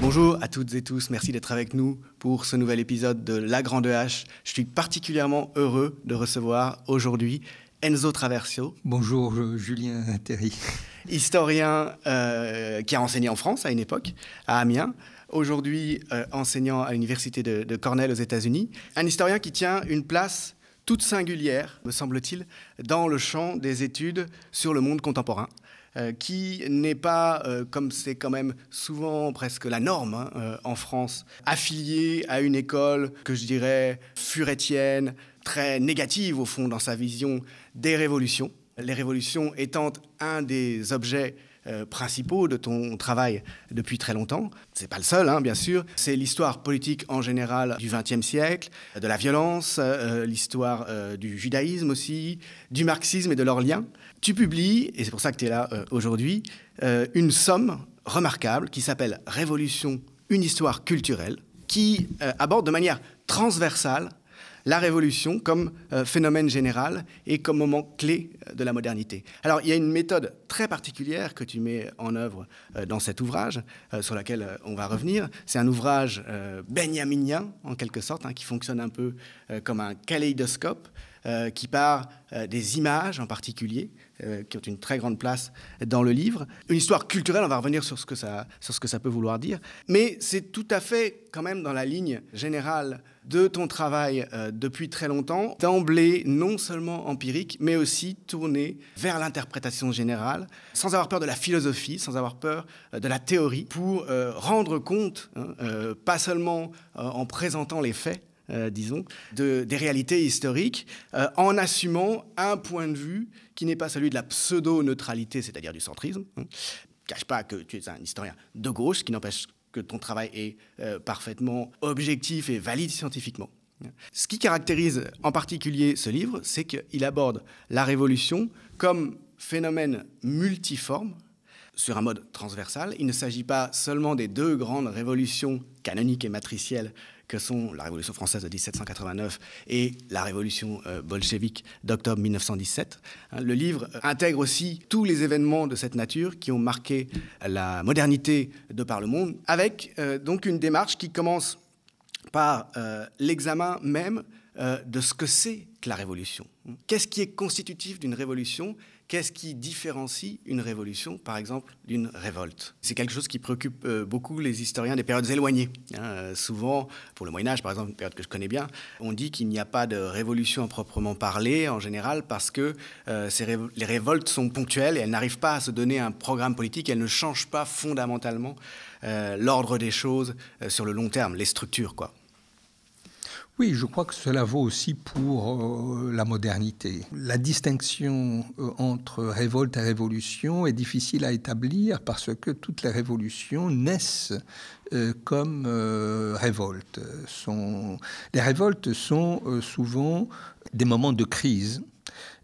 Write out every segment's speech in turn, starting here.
Bonjour à toutes et tous, merci d'être avec nous pour ce nouvel épisode de La Grande H. Je suis particulièrement heureux de recevoir aujourd'hui Enzo Traversio. Bonjour Julien Terry. Historien euh, qui a enseigné en France à une époque, à Amiens. Aujourd'hui euh, enseignant à l'université de, Cornell aux États-Unis. Un historien qui tient une place toute singulière, me semble-t-il, dans le champ des études sur le monde contemporain. Euh, qui n'est pas, euh, comme c'est quand même souvent presque la norme hein, en France, affilié à une école que je dirais furétienne, très négative au fond dans sa vision des révolutions. Les révolutions étant un des objets principaux de ton travail depuis très longtemps. C'est pas le seul, hein, bien sûr. C'est l'histoire politique en général du XXe siècle, de la violence, l'histoire du judaïsme aussi, du marxisme et de leurs liens tu publies, et c'est pour ça que tu es là euh, aujourd'hui, euh, une somme remarquable qui s'appelle Révolution, une histoire culturelle, qui euh, aborde de manière transversale la révolution comme phénomène général et comme moment clé de la modernité. Alors il y a une méthode très particulière que tu mets en œuvre dans cet ouvrage, sur laquelle on va revenir. C'est un ouvrage benjaminien, en quelque sorte, hein, qui fonctionne un peu comme un kaléidoscope, qui part des images en particulier, euh, qui ont une très grande place dans le livre. Une histoire culturelle, on va revenir sur ce que ça, sur ce que ça peut vouloir dire, mais c'est tout à fait quand même dans la ligne générale de ton travail euh, depuis très longtemps, d'emblée non seulement empirique, mais aussi tourné vers l'interprétation générale, sans avoir peur de la philosophie, sans avoir peur euh, de la théorie, pour rendre compte, hein, pas seulement en présentant les faits, euh, disons, de, des réalités historiques, euh, en assumant un point de vue qui n'est pas celui de la pseudo-neutralité, c'est-à-dire du centrisme. Hein. cache pas que tu es un historien de gauche, ce qui n'empêche que ton travail est euh, parfaitement objectif et valide scientifiquement. Ce qui caractérise en particulier ce livre, c'est qu'il aborde la révolution comme phénomène multiforme, sur un mode transversal. Il ne s'agit pas seulement des deux grandes révolutions canoniques et matricielles que sont la Révolution française de 1789 et la Révolution euh, bolchevique d'octobre 1917. Hein, le livre intègre aussi tous les événements de cette nature qui ont marqué la modernité de par le monde, avec euh, donc une démarche qui commence par euh, l'examen même de ce que c'est que la révolution. Qu'est-ce qui est constitutif d'une révolution? Qu'est-ce qui différencie une révolution, par exemple, d'une révolte? C'est quelque chose qui préoccupe euh, beaucoup les historiens des périodes éloignées. Hein. Euh, souvent, pour le Moyen Âge, par exemple, une période que je connais bien, on dit qu'il n'y a pas de révolution à proprement parler, en général, parce que euh, les révoltes sont ponctuelles et elles n'arrivent pas à se donner un programme politique, elles ne changent pas fondamentalement l'ordre des choses sur le long terme, les structures, quoi. Oui, je crois que cela vaut aussi pour euh, la modernité. La distinction euh, entre révolte et révolution est difficile à établir parce que toutes les révolutions naissent euh, comme révoltes. Les révoltes sont souvent des moments de crise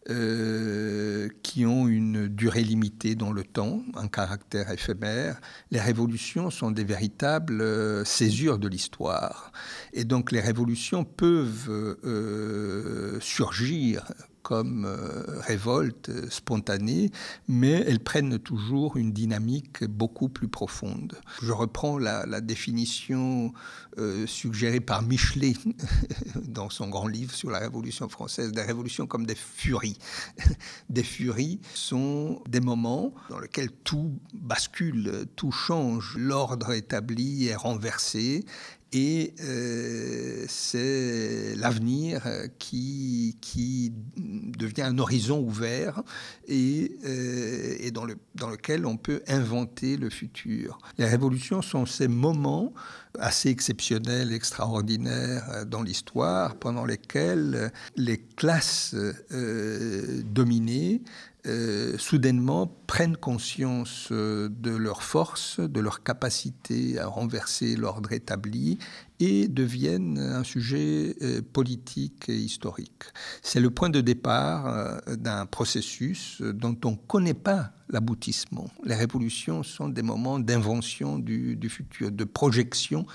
euh, qui ont une durée limitée dans le temps, un caractère éphémère. Les révolutions sont des véritables euh, césures de l'histoire. Et donc les révolutions peuvent euh, surgir comme euh, révolte spontanée, mais elles prennent toujours une dynamique beaucoup plus profonde. Je reprends la, définition euh, suggérée par Michelet dans son grand livre sur la Révolution française, des révolutions comme des furies. des furies sont des moments dans lesquels tout bascule, tout change, l'ordre établi est renversé et euh, c'est l'avenir qui, qui devient un horizon ouvert et, euh, et dans, le, dans lequel on peut inventer le futur. Les révolutions sont ces moments assez exceptionnels, extraordinaires dans l'histoire, pendant lesquels les classes euh, dominées euh, soudainement prennent conscience euh, de leur force, de leur capacité à renverser l'ordre établi et deviennent un sujet euh, politique et historique. C'est le point de départ d'un processus dont on ne connaît pas l'aboutissement. Les révolutions sont des moments d'invention du, futur, de projection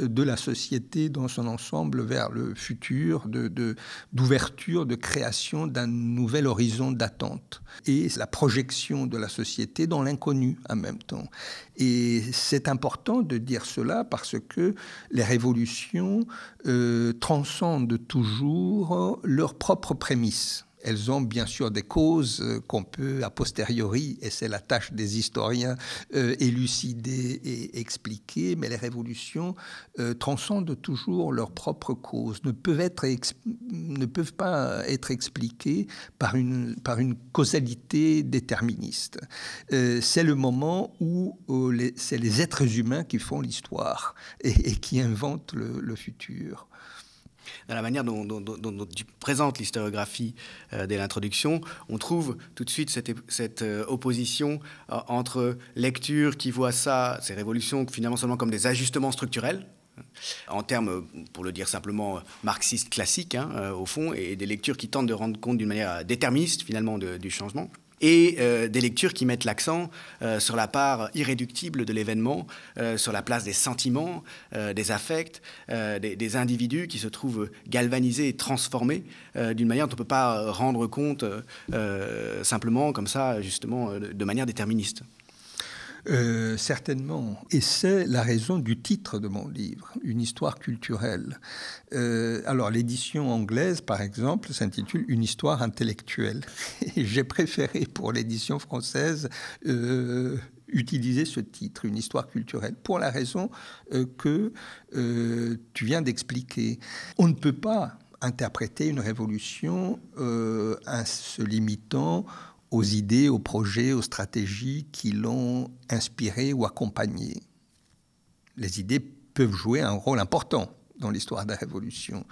euh, de la société dans son ensemble vers le futur, d'ouverture, de, de création d'un nouvel horizon d'attente. Et la projection de la société dans l'inconnu en même temps. Et c'est important de dire cela parce que les révolutions euh, transcendent toujours leurs propres prémices. Elles ont bien sûr des causes euh, qu'on peut a posteriori, et c'est la tâche des historiens, euh, élucider et expliquer, mais les révolutions euh, transcendent toujours leurs propres causes, ne peuvent, pas être expliquées par une causalité déterministe. c'est le moment où c'est les êtres humains qui font l'histoire et, qui inventent le futur dans la manière dont, tu présentes l'historiographie euh, dès l'introduction, on trouve tout de suite cette, euh, opposition euh, entre lecture qui voit ça, ces révolutions, finalement seulement comme des ajustements structurels, en termes, pour le dire simplement, marxistes classiques, hein, au fond, et des lectures qui tentent de rendre compte d'une manière déterministe, finalement, du changement et euh, des lectures qui mettent l'accent euh, sur la part irréductible de l'événement, euh, sur la place des sentiments, des affects, des, individus qui se trouvent galvanisés et transformés d'une manière dont on ne peut pas rendre compte simplement comme ça, justement, de manière déterministe. Euh, certainement. Et c'est la raison du titre de mon livre, Une histoire culturelle. Euh, alors, l'édition anglaise, par exemple, s'intitule Une histoire intellectuelle. J'ai préféré pour l'édition française euh, utiliser ce titre, Une histoire culturelle, pour la raison que tu viens d'expliquer. On ne peut pas interpréter une révolution en se limitant aux idées, aux projets, aux stratégies qui l'ont inspiré ou accompagné. Les idées peuvent jouer un rôle important dans l'histoire de la révolution.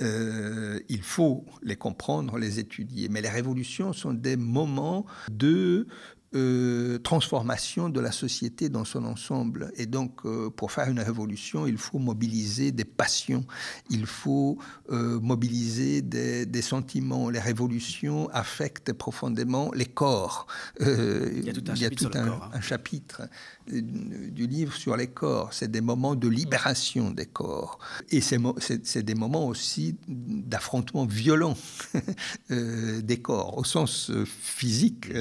Euh, il faut les comprendre, les étudier. Mais les révolutions sont des moments de euh, transformation de la société dans son ensemble. Et donc, euh, pour faire une révolution, il faut mobiliser des passions, il faut euh, mobiliser des, sentiments. Les révolutions affectent profondément les corps. il y a tout un chapitre, hein. un, chapitre du livre sur les corps. C'est des moments de libération des corps. Et c'est des moments aussi d'affrontement violent des corps, au sens physique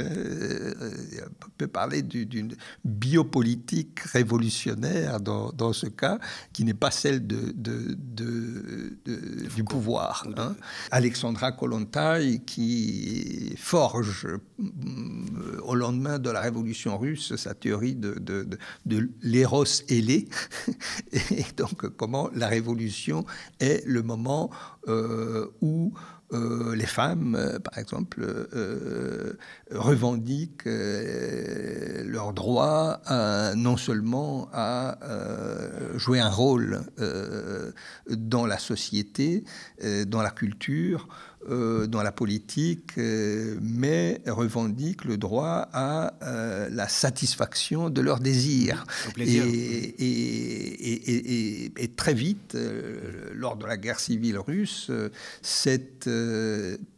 on peut parler d'une biopolitique révolutionnaire dans, ce cas, qui n'est pas celle de, du pouvoir. Hein. Alexandra Kollontai, qui forge euh, au lendemain de la révolution russe sa théorie de, de, l'éros ailé, et donc comment la révolution est le moment euh, où euh, les femmes, euh, par exemple, euh, revendiquent leur droit non seulement à jouer un rôle dans la société, dans la culture, euh, dans la politique, euh, mais revendiquent le droit à euh, la satisfaction de leurs désirs. Et, et, très vite, lors de la guerre civile russe, cette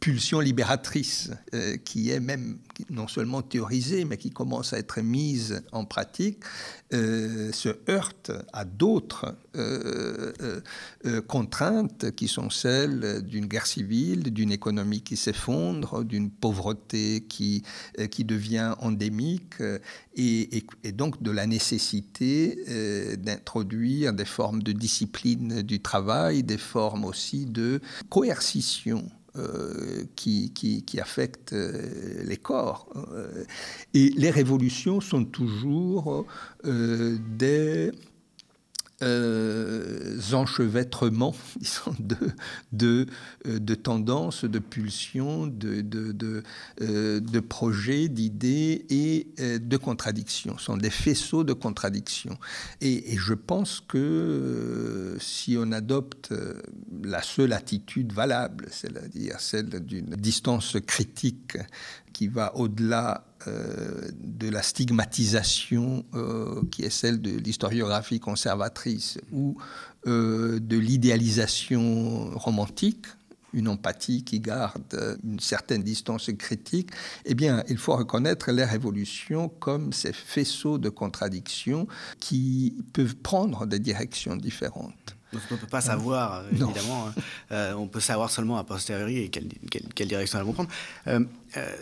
pulsion libératrice, qui est même non seulement théorisée, mais qui commence à être mise en pratique, se heurte à d'autres contraintes qui sont celles d'une guerre civile, d'une économie qui s'effondre, d'une pauvreté qui, euh, qui devient endémique, euh, et, donc de la nécessité euh, d'introduire des formes de discipline du travail, des formes aussi de coercition. Qui, qui, affectent les corps. Et les révolutions sont toujours des euh, enchevêtrements euh, de, tendances, de pulsions, de, euh, projets, d'idées et de contradictions. Ce sont des faisceaux de contradictions. Et, et je pense que si on adopte la seule attitude valable, c'est-à-dire celle d'une distance critique qui va au-delà euh, de la stigmatisation euh, qui est celle de l'historiographie conservatrice ou euh, de l'idéalisation romantique, une empathie, qui garde une certaine distance critique, eh bien, il faut reconnaître les révolutions comme ces faisceaux de contradictions qui peuvent prendre des directions différentes. On ne peut pas savoir, euh, évidemment. Hein. Euh, on peut savoir seulement a posteriori et quelle, quelle, direction elles vont prendre. Euh,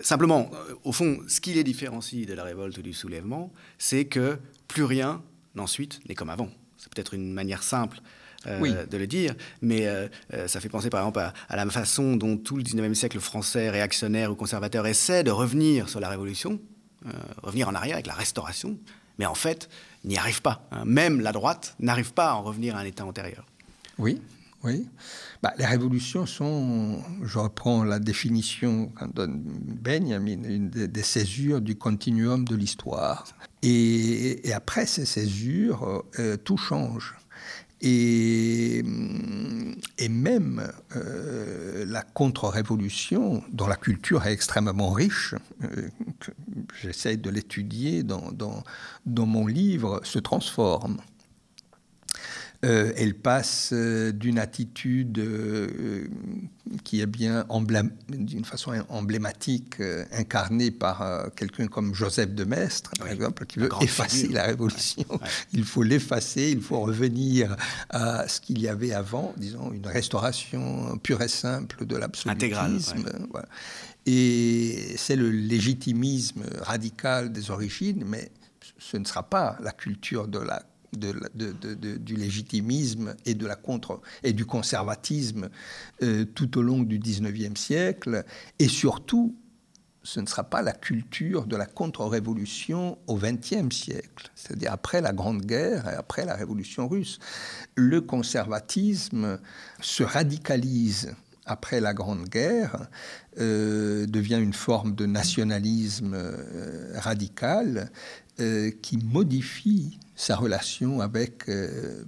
simplement, au fond, ce qui les différencie de la révolte ou du soulèvement, c'est que plus rien, ensuite, n'est comme avant. C'est peut-être une manière simple euh, de le dire, mais euh, euh, ça fait penser par exemple à, la façon dont tout le 19e siècle français, réactionnaire ou conservateur, essaie de revenir sur la Révolution, revenir en arrière avec la Restauration, mais en fait n'y arrive pas. Hein. Même la droite n'arrive pas à en revenir à un état antérieur. Oui, oui. Bah, les révolutions sont, je reprends la définition qu'en donne Benjamin, une des, césures du continuum de l'histoire. Et, après ces césures, tout change. Et, même euh, la contre-révolution, dont la culture est extrêmement riche, euh, j'essaie de l'étudier dans, mon livre, se transforme. Euh, elle passe euh, d'une attitude euh, qui est bien d'une façon emblématique, incarnée par quelqu'un comme Joseph de Maistre, par exemple, qui veut effacer la révolution. Il faut l'effacer, il faut revenir à ce qu'il y avait avant, disons, une restauration pure et simple de l'absolutisme. Et c'est le légitimisme radical des origines, mais ce ne sera pas la culture de la du légitimisme et, de la contre, et du conservatisme euh, tout au long du XIXe siècle. Et surtout, ce ne sera pas la culture de la contre-révolution au XXe siècle, c'est-à-dire après la Grande Guerre et après la Révolution russe. Le conservatisme se radicalise après la Grande Guerre, euh, devient une forme de nationalisme euh, radical qui modifie sa relation avec euh,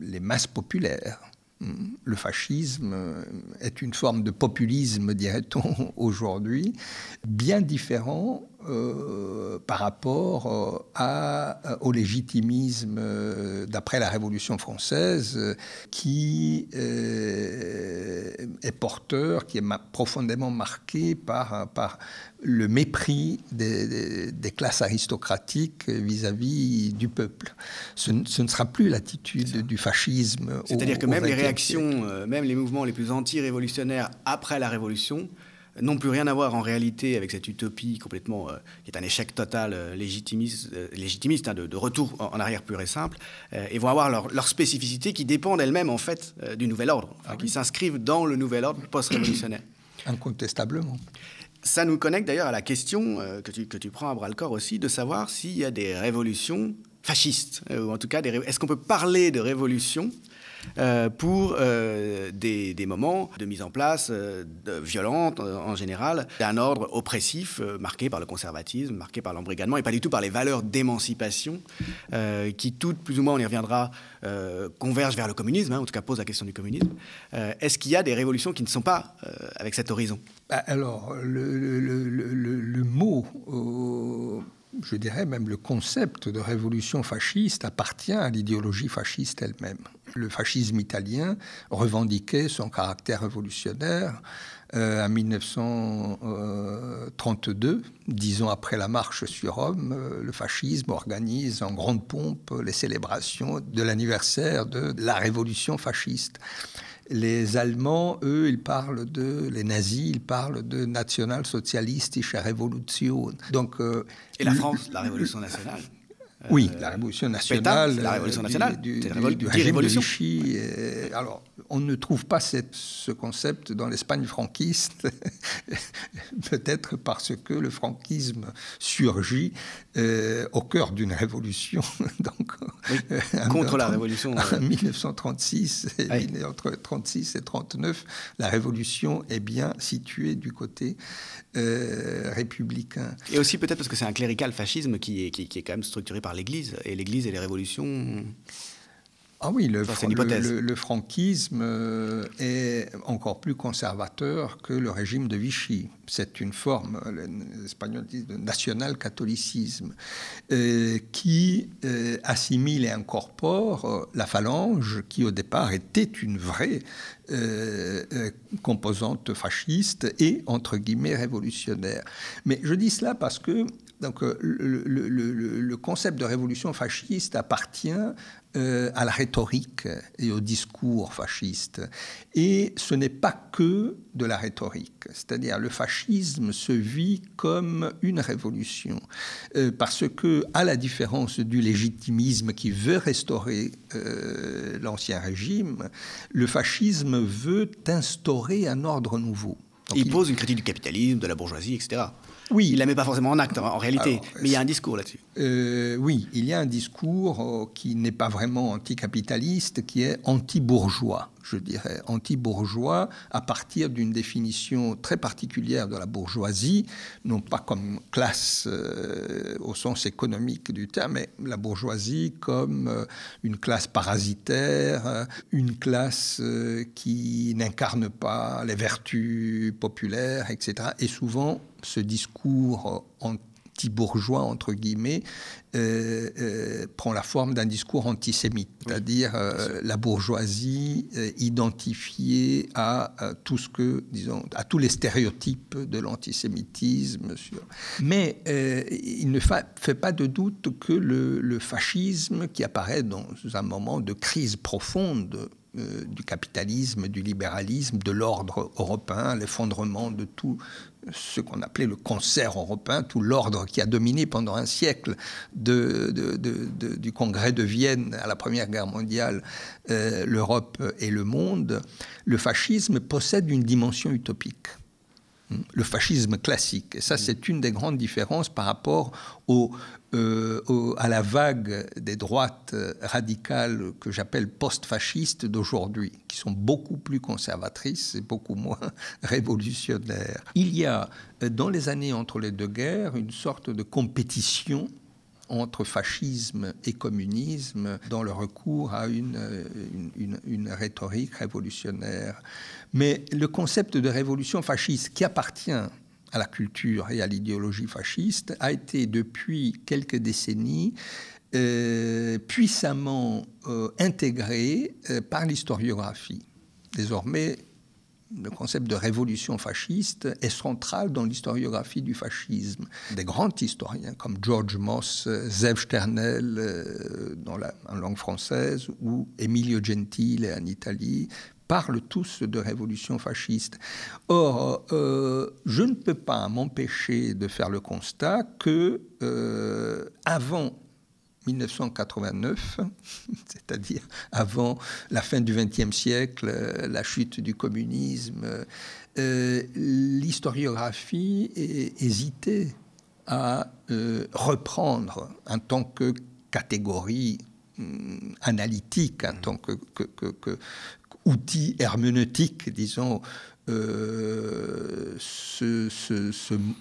les masses populaires. Le fascisme est une forme de populisme, dirait-on aujourd'hui, bien différent euh, par rapport euh, au légitimisme d'après la Révolution française, qui est porteur, qui est profondément marqué par le mépris des, classes aristocratiques vis-à-vis du peuple. Ce, ne sera plus l'attitude du fascisme. C'est-à-dire que même les réactions, euh, même les mouvements les plus anti-révolutionnaires après la Révolution, n'ont plus rien à voir en réalité avec cette utopie complètement, euh, qui est un échec total euh, légitimiste, légitimiste hein, de, retour en, arrière pur et simple, et vont avoir leurs leur spécificités qui dépendent elles-mêmes en fait du nouvel ordre, ah qui s'inscrivent dans le nouvel ordre post-révolutionnaire. Incontestablement. Ça nous connecte d'ailleurs à la question euh, que, tu, prends à bras le corps aussi, de savoir s'il y a des révolutions fascistes, euh, ou en tout cas, est-ce qu'on peut parler de révolution euh, pour euh, des, moments de mise en place euh, violente en général d'un ordre oppressif marqué par le conservatisme, marqué par l'embrigadement et pas du tout par les valeurs d'émancipation qui toutes, plus ou moins, on y reviendra, convergent vers le communisme, hein, en tout cas posent la question du communisme. Est-ce qu'il y a des révolutions qui ne sont pas avec cet horizon? Bah, Alors, le mot je dirais même le concept de révolution fasciste appartient à l'idéologie fasciste elle-même. Le fascisme italien revendiquait son caractère révolutionnaire euh, en 1932, dix ans après la marche sur Rome, euh, le fascisme organise en grande pompe les célébrations de l'anniversaire de la révolution fasciste. Les Allemands, eux, ils parlent de, les nazis, ils parlent de nationalsozialistische Revolution. Donc, euh, Et la France, la Révolution nationale oui, la Révolution nationale. la Révolution nationale. Du, du, du, régime de Vichy. alors, on ne trouve pas cette, ce concept dans l'Espagne franquiste, peut-être parce que le franquisme surgit euh, au cœur d'une révolution. Donc, euh, contre la révolution. En 1936, et entre 36 et 39, la révolution est bien située du côté euh, républicain. Et aussi peut-être parce que c'est un clérical fascisme qui est, qui, qui est quand même structuré par l'Église, et l'Église et les révolutions Ah oui, le, le, franquisme euh, est encore plus conservateur que le régime de Vichy. C'est une forme, les Espagnols disent, de national-catholicisme, euh, qui euh, assimile et incorpore la phalange, qui au départ était une vraie composante fasciste et, entre guillemets, révolutionnaire. Mais je dis cela parce que donc, le, le, concept de révolution fasciste appartient euh, à la rhétorique et au discours fasciste. Et ce n'est pas que de la rhétorique, c'est-à-dire le fascisme se vit comme une révolution, euh, parce que, à la différence du légitimisme qui veut restaurer euh, l'ancien régime, le fascisme veut instaurer un ordre nouveau. il, pose une critique du capitalisme, de la bourgeoisie, etc. Oui. Il ne la met pas forcément en acte, en réalité, mais il y a un discours là-dessus. Euh, oui, il y a un discours euh, qui n'est pas vraiment anticapitaliste, qui est anti-bourgeois, je dirais. Anti-bourgeois à partir d'une définition très particulière de la bourgeoisie, non pas comme classe euh, au sens économique du terme, mais la bourgeoisie comme une classe parasitaire, une classe qui n'incarne pas les vertus populaires, etc. Et souvent, ce discours anti-bourgeois, entre guillemets, euh, euh, prend la forme d'un discours antisémite, c'est-à-dire euh, la bourgeoisie identifiée à, tout ce que, disons, à tous les stéréotypes de l'antisémitisme. Mais il ne fait pas de doute que le, le fascisme, qui apparaît dans un moment de crise profonde, du capitalisme, du libéralisme, de l'ordre européen, l'effondrement de tout ce qu'on appelait le concert européen, tout l'ordre qui a dominé pendant un siècle de, du Congrès de Vienne à la Première Guerre mondiale, euh, l'Europe et le monde, le fascisme possède une dimension utopique. Le fascisme classique. Et ça, c'est une des grandes différences par rapport euh, à la vague des droites radicales que j'appelle post-fascistes d'aujourd'hui, qui sont beaucoup plus conservatrices et beaucoup moins révolutionnaires. Il y a, dans les années entre les deux guerres, une sorte de compétition entre fascisme et communisme dans le recours à une, une, rhétorique révolutionnaire. Mais le concept de révolution fasciste qui appartient à la culture et à l'idéologie fasciste a été depuis quelques décennies euh, puissamment euh, intégré euh, par l'historiographie. Désormais, le concept de révolution fasciste est central dans l'historiographie du fascisme. Des grands historiens comme George Moss, Zev Sternel euh, en langue française ou Emilio Gentile en Italie parlent tous de révolution fasciste. Or, euh, je ne peux pas m'empêcher de faire le constat que euh, avant 1989, c'est-à-dire avant la fin du XXe siècle, euh, la chute du communisme, l'historiographie hésitait à reprendre en tant que catégorie hum, analytique, en tant que, que, outil herméneutique, disons,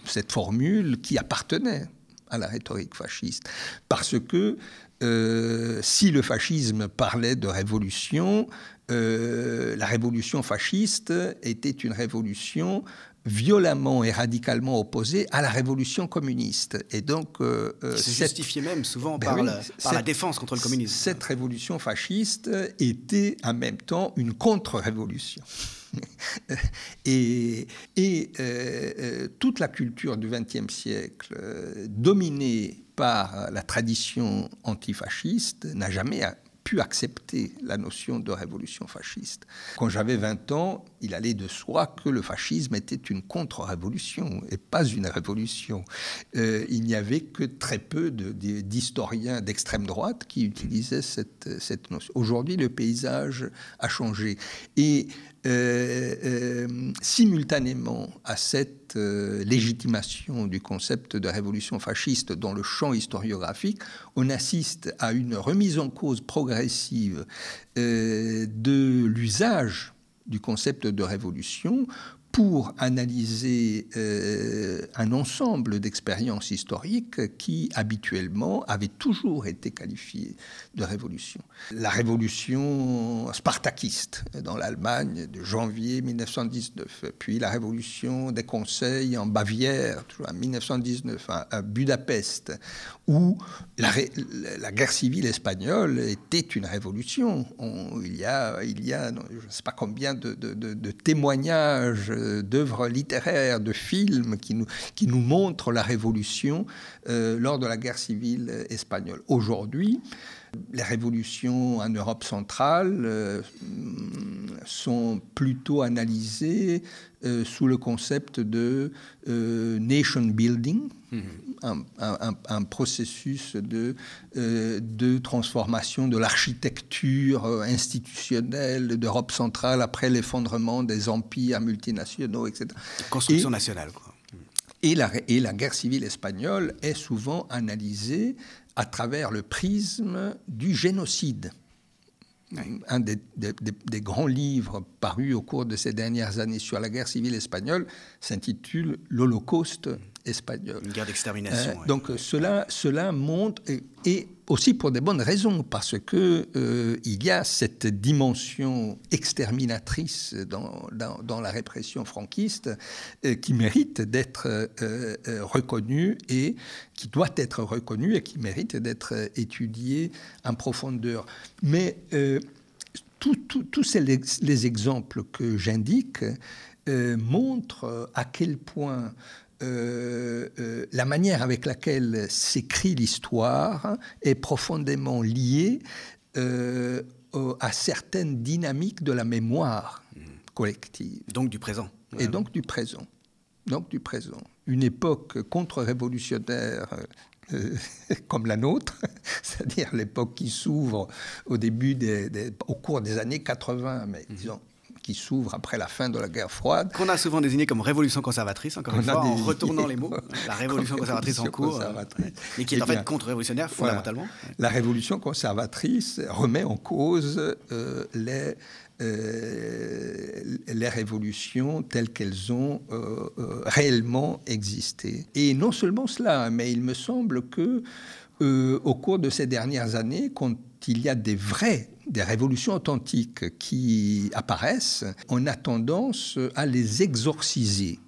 cette formule qui appartenait à la rhétorique fasciste. Parce que euh, si le fascisme parlait de révolution, euh, la révolution fasciste était une révolution violemment et radicalement opposée à la révolution communiste. Et donc, euh, justifié même souvent ben par, la, par la, défense contre le communisme. Cette révolution fasciste était en même temps une contre-révolution. et, et euh, euh, toute la culture du XXe siècle, euh, dominée par la tradition antifasciste, n'a jamais pu accepter la notion de révolution fasciste. Quand j'avais 20 ans, il allait de soi que le fascisme était une contre-révolution et pas une révolution. il n'y avait que très peu d'historiens d'extrême droite qui utilisaient cette, notion. Aujourd'hui, le paysage a changé. Et euh, euh, simultanément à cette euh, légitimation du concept de révolution fasciste dans le champ historiographique, on assiste à une remise en cause progressive de l'usage du concept de révolution pour analyser euh, un ensemble d'expériences historiques qui habituellement avaient toujours été qualifiées de révolution. La révolution spartakiste dans l'Allemagne de janvier 1919, puis la révolution des conseils en Bavière en 1919, à, Budapest, où la, guerre civile espagnole était une révolution. il y a, il y a je ne sais pas combien de témoignages d'œuvres littéraires, de films qui nous, qui nous montrent la révolution euh, lors de la guerre civile espagnole. Aujourd'hui, les révolutions en Europe centrale euh, sont plutôt analysées euh, sous le concept de nation building, mm-hmm. Un, processus de, de transformation de l'architecture institutionnelle d'Europe centrale après l'effondrement des empires multinationaux, etc. Construction nationale, quoi. Et la, et la guerre civile espagnole est souvent analysée à travers le prisme du génocide. Un des, grands livres parus au cours de ces dernières années sur la guerre civile espagnole s'intitule L'Holocauste espagnol. Une guerre d'extermination. Euh, donc cela, cela montre, et, aussi pour des bonnes raisons, parce que euh, il y a cette dimension exterminatrice dans, dans, la répression franquiste euh, qui mérite d'être reconnue et qui doit être reconnue et qui mérite d'être étudiée en profondeur. Mais tous les, les, exemples que j'indique montrent à quel point euh, euh, la manière avec laquelle s'écrit l'histoire est profondément liée euh, à certaines dynamiques de la mémoire collective. Donc du présent. Et donc du présent. Donc du présent. Une époque contre-révolutionnaire comme la nôtre, c'est-à-dire l'époque qui s'ouvre au début au cours des années 80, mais mhm. disons qui s'ouvre après la fin de la guerre froide. Qu'on a souvent désigné comme révolution conservatrice, encore une fois, en retournant les mots. La révolution conservatrice en cours, euh, mais qui est en fait contre-révolutionnaire fondamentalement. La révolution conservatrice remet en cause euh, les, euh, les révolutions telles qu'elles ont réellement existé. Et non seulement cela, mais il me semble que au cours de ces dernières années, quand il y a des vraies des révolutions authentiques qui apparaissent, on a tendance à les exorciser.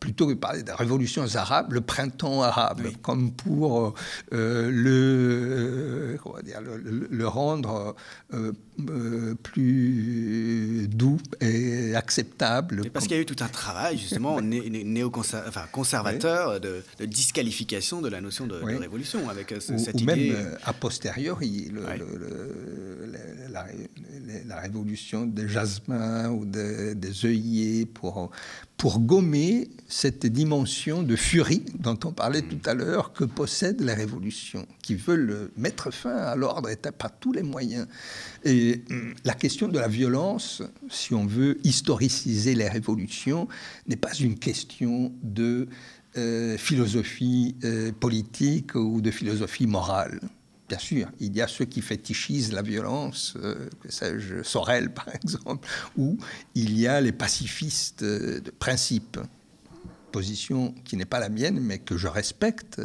Plutôt que parler des révolutions arabes, le printemps arabe, comme pour euh, le, euh, dire, le, rendre euh, plus doux et acceptable. parce qu'il y a eu tout un travail justement néo-conservateur de, disqualification de la notion de, révolution avec cette ou, idée. même a posteriori, la, la, révolution des jasmins ou des œillets pour pour gommer cette dimension de furie dont on parlait tout à l'heure que possèdent les révolutions, qui veulent mettre fin à l'ordre et par tous les moyens. Et hum, la question de la violence, si on veut historiciser les révolutions, n'est pas une question de euh, philosophie euh, politique ou de philosophie morale. Bien sûr, il y a ceux qui fétichisent la violence, euh, que sais-je, Sorel par exemple, ou il y a les pacifistes de principe, position qui n'est pas la mienne, mais que je respecte.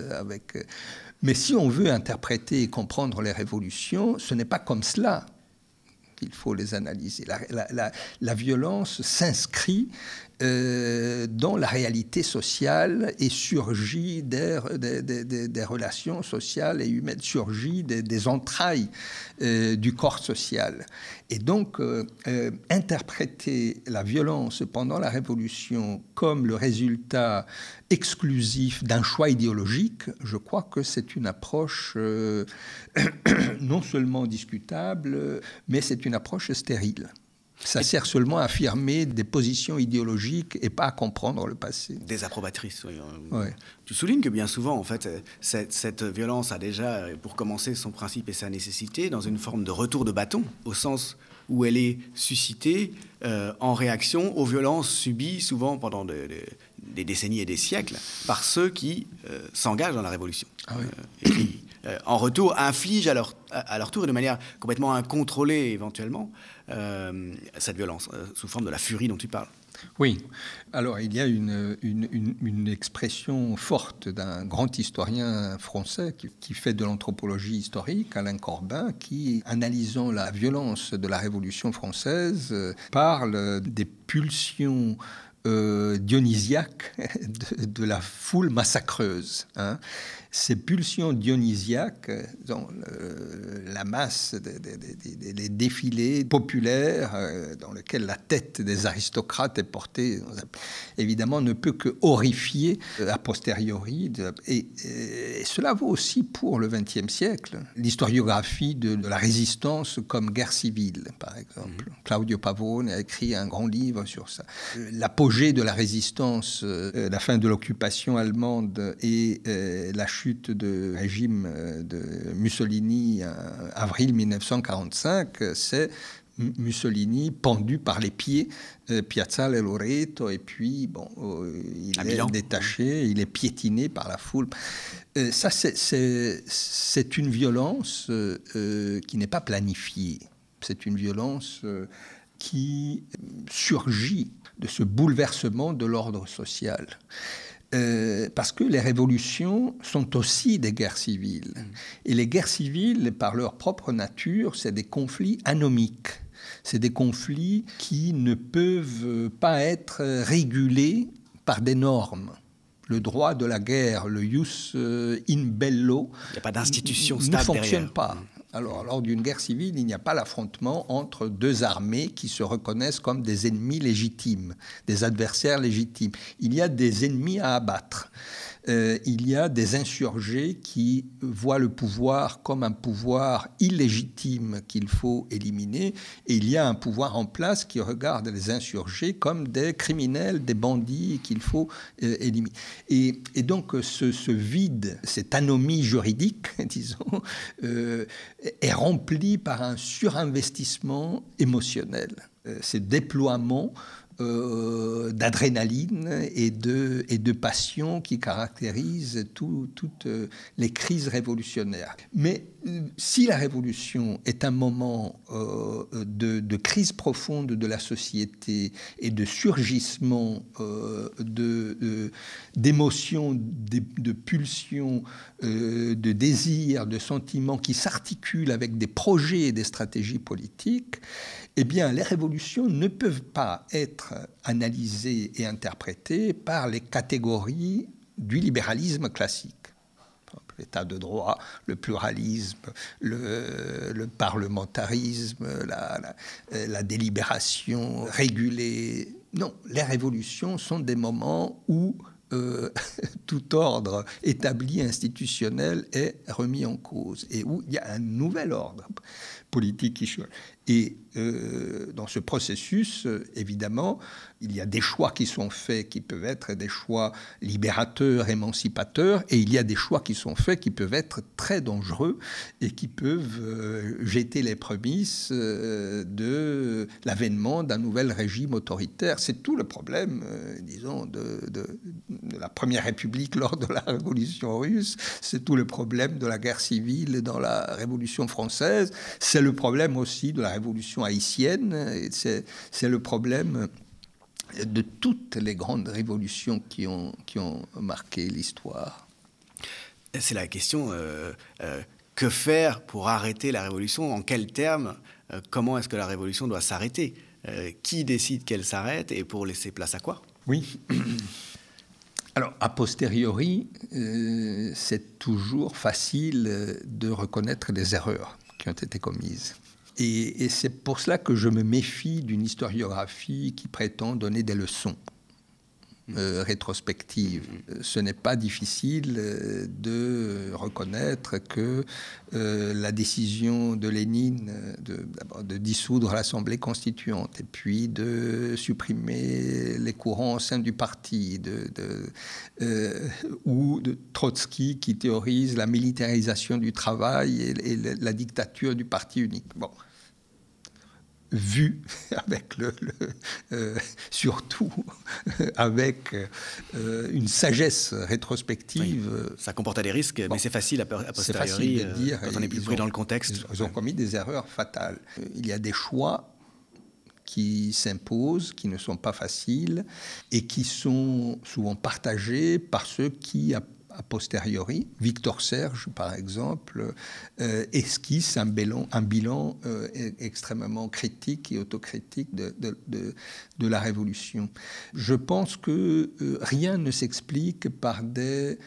Mais si on veut interpréter et comprendre les révolutions, ce n'est pas comme cela qu'il faut les analyser. La, violence s'inscrit euh, dans la réalité sociale et surgit des, relations sociales et humaines, surgit des, entrailles euh, du corps social. Et donc, euh, interpréter la violence pendant la Révolution comme le résultat exclusif d'un choix idéologique, je crois que c'est une approche non seulement discutable, mais c'est une approche stérile. Ça sert seulement à affirmer des positions idéologiques et pas à comprendre le passé. Désapprobatrice, oui. Tu soulignes que bien souvent, en fait, cette, violence a déjà, pour commencer, son principe et sa nécessité dans une forme de retour de bâton, au sens où elle est suscitée euh, en réaction aux violences subies souvent pendant des décennies et des siècles par ceux qui euh, s'engagent dans la révolution. Ah euh, euh, en retour, infligent à leur, à leur tour et de manière complètement incontrôlée éventuellement euh, cette violence, euh, sous forme de la furie dont tu parles. Oui, alors il y a une, une, expression forte d'un grand historien français qui, fait de l'anthropologie historique, Alain Corbin, qui, analysant la violence de la Révolution française, euh, parle des pulsions euh, de, la foule massacreuse. Hein. Ces pulsions dionysiaques, dans la masse des, défilés populaires euh, dans lesquels la tête des aristocrates est portée, évidemment, ne peut que horrifier a posteriori. Et, cela vaut aussi pour le XXe siècle. L'historiographie de, la résistance comme guerre civile, par exemple. Mmh. Claudio Pavone a écrit un grand livre sur ça. La de la résistance, euh, la fin de l'occupation allemande et euh, la chute du régime euh, de Mussolini en avril 1945, c'est Mussolini pendu par les pieds, Piazzale Loreto, et puis bon, il est détaché, il est piétiné par la foule. ça, c'est une violence qui n'est pas planifiée. C'est une violence qui surgit de ce bouleversement de l'ordre social. Euh, parce que les révolutions sont aussi des guerres civiles. Et les guerres civiles, par leur propre nature, c'est des conflits anomiques. C'est des conflits qui ne peuvent pas être régulés par des normes le droit de la guerre, le jus in bello, Il a pas d'institution ne fonctionne pas. Alors, lors d'une guerre civile, il n'y a pas l'affrontement entre deux armées qui se reconnaissent comme des ennemis légitimes, des adversaires légitimes. Il y a des ennemis à abattre. Euh, il y a des insurgés qui voient le pouvoir comme un pouvoir illégitime qu'il faut éliminer, et il y a un pouvoir en place qui regarde les insurgés comme des criminels, des bandits qu'il faut euh, éliminer. Et, donc ce, vide, cette anomie juridique, disons, euh, est rempli par un surinvestissement émotionnel. ces déploiements euh, d'adrénaline et de, et de passion qui caractérisent toutes les crises révolutionnaires. Mais euh, si la révolution est un moment euh, de, crise profonde de la société et de surgissement d'émotions, de, pulsions, de désirs, de sentiments qui s'articulent avec des projets et des stratégies politiques, eh bien, les révolutions ne peuvent pas être analysées et interprétées par les catégories du libéralisme classique. L'état de droit, le pluralisme, le, parlementarisme, la, délibération régulée. Non, les révolutions sont des moments où euh, tout ordre établi institutionnel est remis en cause et où il y a un nouvel ordre politique qui change. Et euh, dans ce processus, euh, évidemment, il y a des choix qui sont faits qui peuvent être des choix libérateurs, émancipateurs, et il y a des choix qui sont faits qui peuvent être très dangereux et qui peuvent euh, jeter les prémices de l'avènement d'un nouvel régime autoritaire. C'est tout le problème, disons, de, de, la Première République lors de la Révolution russe, c'est tout le problème de la guerre civile dans la Révolution française, c'est le problème aussi de la révolution haïtienne, c'est le problème de toutes les grandes révolutions qui ont, qui ont marqué l'histoire. C'est la question, euh, euh, que faire pour arrêter la révolution? En quels termes euh, Comment est-ce que la révolution doit s'arrêter? Qui décide qu'elle s'arrête et pour laisser place à quoi? Oui. Alors, a posteriori, c'est toujours facile de reconnaître des erreurs qui ont été commises. Et, c'est pour cela que je me méfie d'une historiographie qui prétend donner des leçons. Euh, rétrospectives. Ce n'est pas difficile euh, de reconnaître que euh, la décision de Lénine de, de dissoudre l'Assemblée constituante et puis de supprimer les courants au sein du parti, de, ou de Trotsky qui théorise la militarisation du travail et, et la dictature du parti unique. Bon, vu avec le, euh, surtout avec euh, une sagesse rétrospective. ça comportait des risques, mais c'est facile à, posteriori de dire, quand on est plus pris dans le contexte. Ils, ont commis des erreurs fatales. Il y a des choix qui s'imposent, qui ne sont pas faciles et qui sont souvent partagés par ceux qui, a, posteriori, Victor Serge par exemple, euh, esquisse un bilan, euh, e-, extrêmement critique et autocritique de, de, la Révolution. Je pense que euh, rien ne s'explique par des,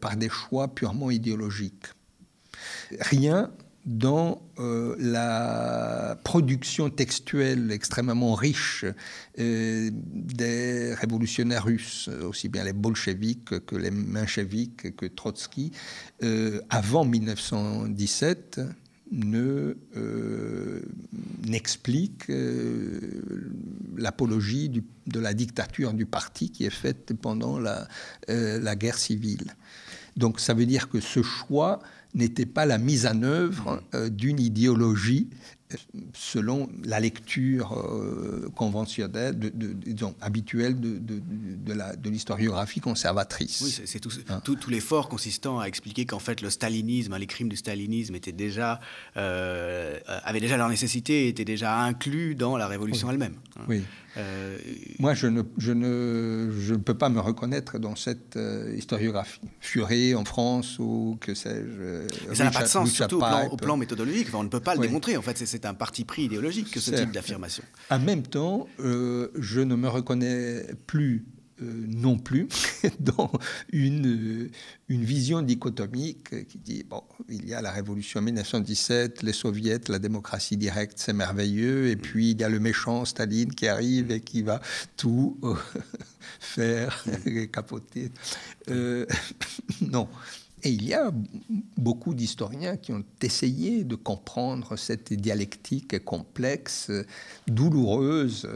par des choix purement idéologiques. Rien dans euh, la production textuelle extrêmement riche euh, des révolutionnaires russes, aussi bien les bolcheviks que les mencheviks que Trotsky, euh, avant 1917 ne n'explique l'apologie de la dictature du parti qui est faite pendant la guerre civile. Donc ça veut dire que ce choix n'était pas la mise en œuvre euh, d'une idéologie selon la lecture euh, conventionnelle, de, disons, habituelle de, de l'historiographie conservatrice. Oui, c'est tout, hein. tout, tout l'effort consistant à expliquer qu'en fait le stalinisme, les crimes du stalinisme étaient déjà, euh, avaient déjà leur nécessité, étaient déjà inclus dans la révolution elle-même. Hein. Oui. Euh, Moi, je ne, je, ne, je ne peux pas me reconnaître dans cette euh, historiographie. Furet en France ou que sais-je. Ça n'a pas de sens, surtout au plan, au plan, méthodologique. on ne peut pas le démontrer. En fait, c'est un parti pris idéologique que ce type d'affirmation. En même temps, euh, je ne me reconnais plus euh, non plus dans une, une vision dichotomique qui dit bon, il y a la révolution 1917, les soviets, la démocratie directe, c'est merveilleux, et puis il y a le méchant Staline qui arrive et qui va tout euh, faire capoter. non. Et il y a beaucoup d'historiens qui ont essayé de comprendre cette dialectique complexe, douloureuse.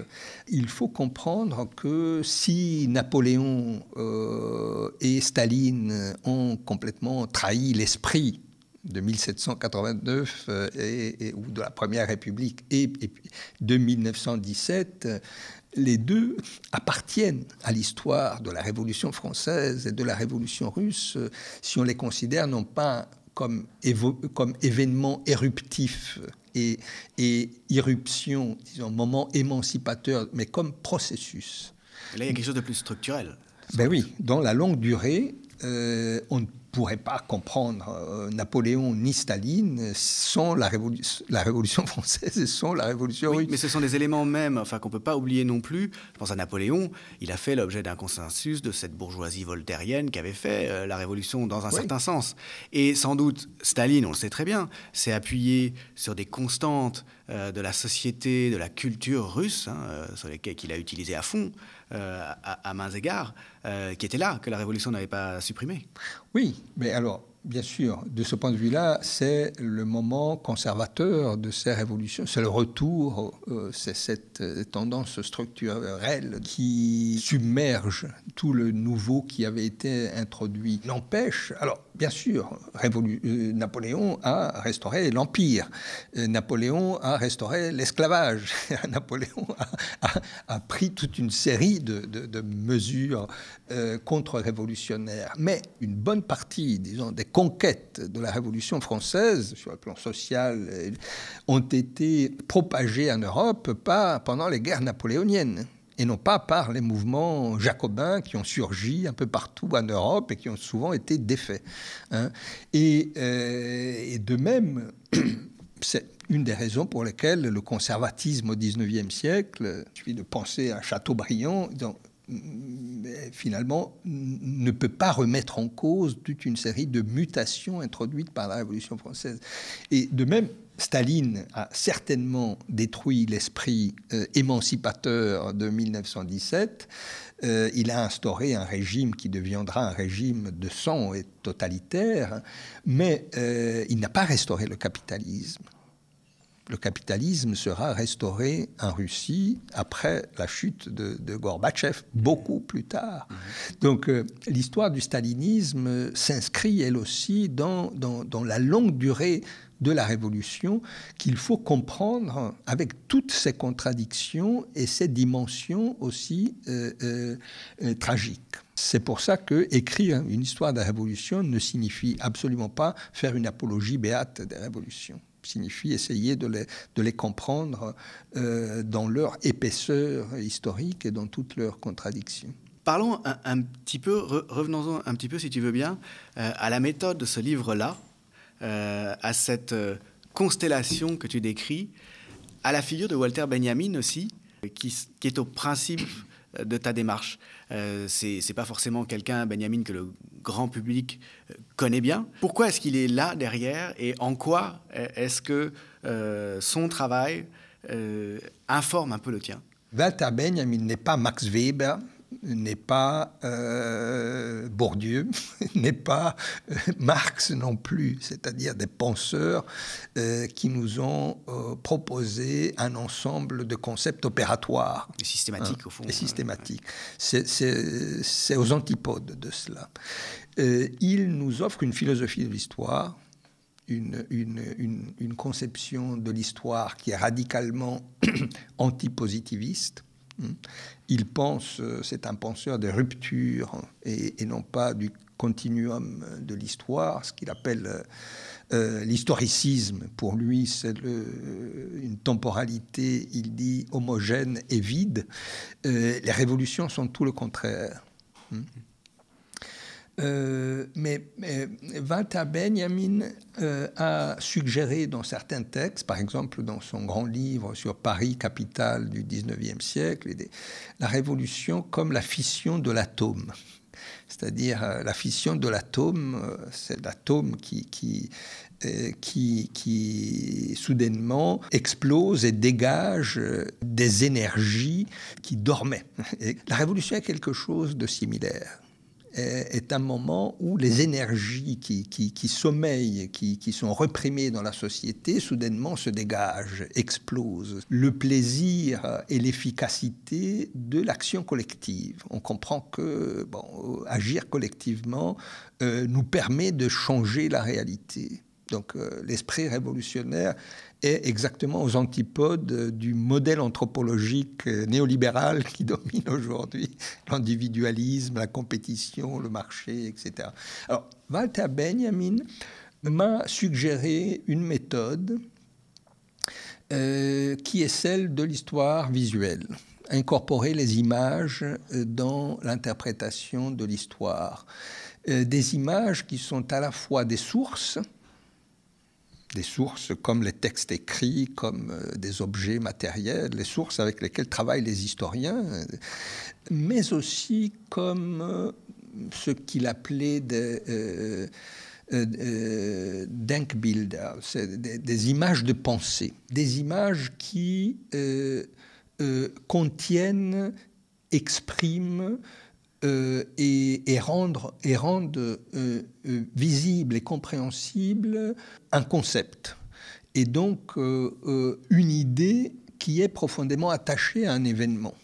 Il faut comprendre que si Napoléon euh, et Staline ont complètement trahi l'esprit de 1789 euh, ou de la Première République et de 1917, les deux appartiennent à l'histoire de la Révolution française et de la Révolution russe, si on les considère non pas comme, comme événements éruptifs et, et irruption, disons, moment émancipateur, mais comme processus. là, il y a quelque chose de plus structurel. Ben oui, dans la longue durée, euh, on ne pourrait pas comprendre euh, Napoléon ni Staline sans la, la, Révolution française et sans la Révolution oui, russe. Mais ce sont des éléments même, enfin qu'on peut pas oublier non plus. Je pense à Napoléon, il a fait l'objet d'un consensus de cette bourgeoisie voltairienne qui avait fait euh, la Révolution dans un certain sens. Et sans doute Staline, on le sait très bien, s'est appuyé sur des constantes de la société, de la culture russe, hein, sur lesquelles il a utilisé à fond. Euh, à, à, mains égards, euh, qui étaient là, que la Révolution n'avait pas supprimé. Oui, mais alors, bien sûr, de ce point de vue-là, c'est le moment conservateur de ces révolutions. C'est le retour, euh, c'est cette euh, tendance structurelle qui submerge tout le nouveau qui avait été introduit. N'empêche, alors bien sûr, euh, Napoléon a restauré l'Empire. Napoléon a restauré l'esclavage. Napoléon a, pris toute une série de, mesures contre-révolutionnaires. Mais une bonne partie, disons, des conquêtes de la Révolution française, sur le plan social, ont été propagées en Europe pas pendant les guerres napoléoniennes et non pas par les mouvements jacobins qui ont surgi un peu partout en Europe et qui ont souvent été défaits. Hein. Et, euh, et, de même, c'est une des raisons pour lesquelles le conservatisme au XIXe siècle, il suffit de penser à Chateaubriand, finalement, ne peut pas remettre en cause toute une série de mutations introduites par la Révolution française. Et de même, Staline a certainement détruit l'esprit euh, émancipateur de 1917. Euh, il a instauré un régime qui deviendra un régime de sang et totalitaire, mais euh, il n'a pas restauré le capitalisme le capitalisme sera restauré en Russie après la chute de, Gorbatchev, beaucoup plus tard. Donc euh, l'histoire du stalinisme s'inscrit elle aussi dans, la longue durée de la révolution qu'il faut comprendre avec toutes ces contradictions et ces dimensions aussi euh, euh, tragiques. C'est pour ça que écrire une histoire de la révolution ne signifie absolument pas faire une apologie béate des révolutions. Signifie essayer de les, de les comprendre euh, dans leur épaisseur historique et dans toutes leurs contradictions. Parlons un, petit peu, revenons un petit peu, si tu veux bien, euh, à la méthode de ce livre-là, euh, à cette constellation que tu décris, à la figure de Walter Benjamin aussi, qui, qui est au principe de ta démarche. Euh, c'est pas forcément quelqu'un, Benjamin, que le grand public euh, connaît bien. Pourquoi est-ce qu'il est là derrière et en quoi euh, est-ce que euh, son travail informe un peu le tien? Walter Benjamin n'est pas Max Weber, n'est pas euh, Bourdieu, n'est pas euh, Marx non plus, c'est-à-dire des penseurs euh, qui nous ont proposé un ensemble de concepts opératoires. Et systématiques, hein, au fond. Et systématiques. C'est aux antipodes de cela. il nous offre une philosophie de l'histoire, une, une, une, conception de l'histoire qui est radicalement antipositiviste il pense, euh, c'est un penseur de rupture et, non pas du continuum de l'histoire, ce qu'il appelle euh, euh, l'historicisme. Pour lui, c'est une temporalité, il dit, homogène et vide. les révolutions sont tout le contraire. Hmm. Euh, mais, Walter Benjamin euh, a suggéré dans certains textes, par exemple dans son grand livre sur Paris, capitale du 19e siècle, la révolution comme la fission de l'atome. C'est-à-dire euh, la fission de l'atome, c'est l'atome qui, qui, qui, qui, soudainement explose et dégage des énergies qui dormaient. La révolution est quelque chose de similaire est un moment où les énergies qui, sommeillent, qui, qui, sont reprimées dans la société, soudainement se dégagent, explosent. Le plaisir et l'efficacité de l'action collective. On comprend que bon, agir collectivement euh, nous permet de changer la réalité. Donc euh, l'esprit révolutionnaire est exactement aux antipodes du modèle anthropologique euh, néolibéral qui domine aujourd'hui, l'individualisme, la compétition, le marché, etc. Alors Walter Benjamin m'a suggéré une méthode euh, qui est celle de l'histoire visuelle incorporer les images dans l'interprétation de l'histoire. des images qui sont à la fois des sources, des sources comme les textes écrits, comme euh, des objets matériels, les sources avec lesquelles travaillent les historiens, mais aussi comme euh, ce qu'il appelait des, euh, Denkbilder, des, images de pensée, des images qui contiennent, expriment euh, et, rendre, et rendre euh, euh, visible et compréhensible un concept. Et donc une idée qui est profondément attachée à un événement.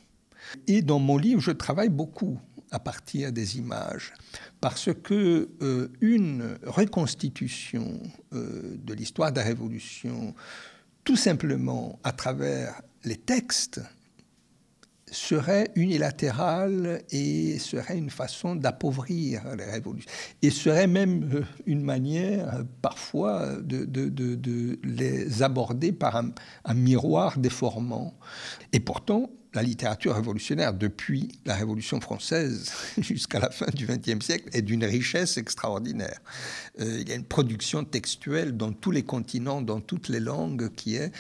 Et dans mon livre, je travaille beaucoup à partir des images, parce que une reconstitution de l'histoire de la Révolution, tout simplement à travers les textes, serait unilatérale et serait une façon d'appauvrir les révolutions. Et serait même euh, une manière euh, parfois de, les aborder par un, miroir déformant. Et pourtant, la littérature révolutionnaire, depuis la Révolution française jusqu'à la fin du XXe siècle, est d'une richesse extraordinaire. Euh, il y a une production textuelle dans tous les continents, dans toutes les langues, qui est,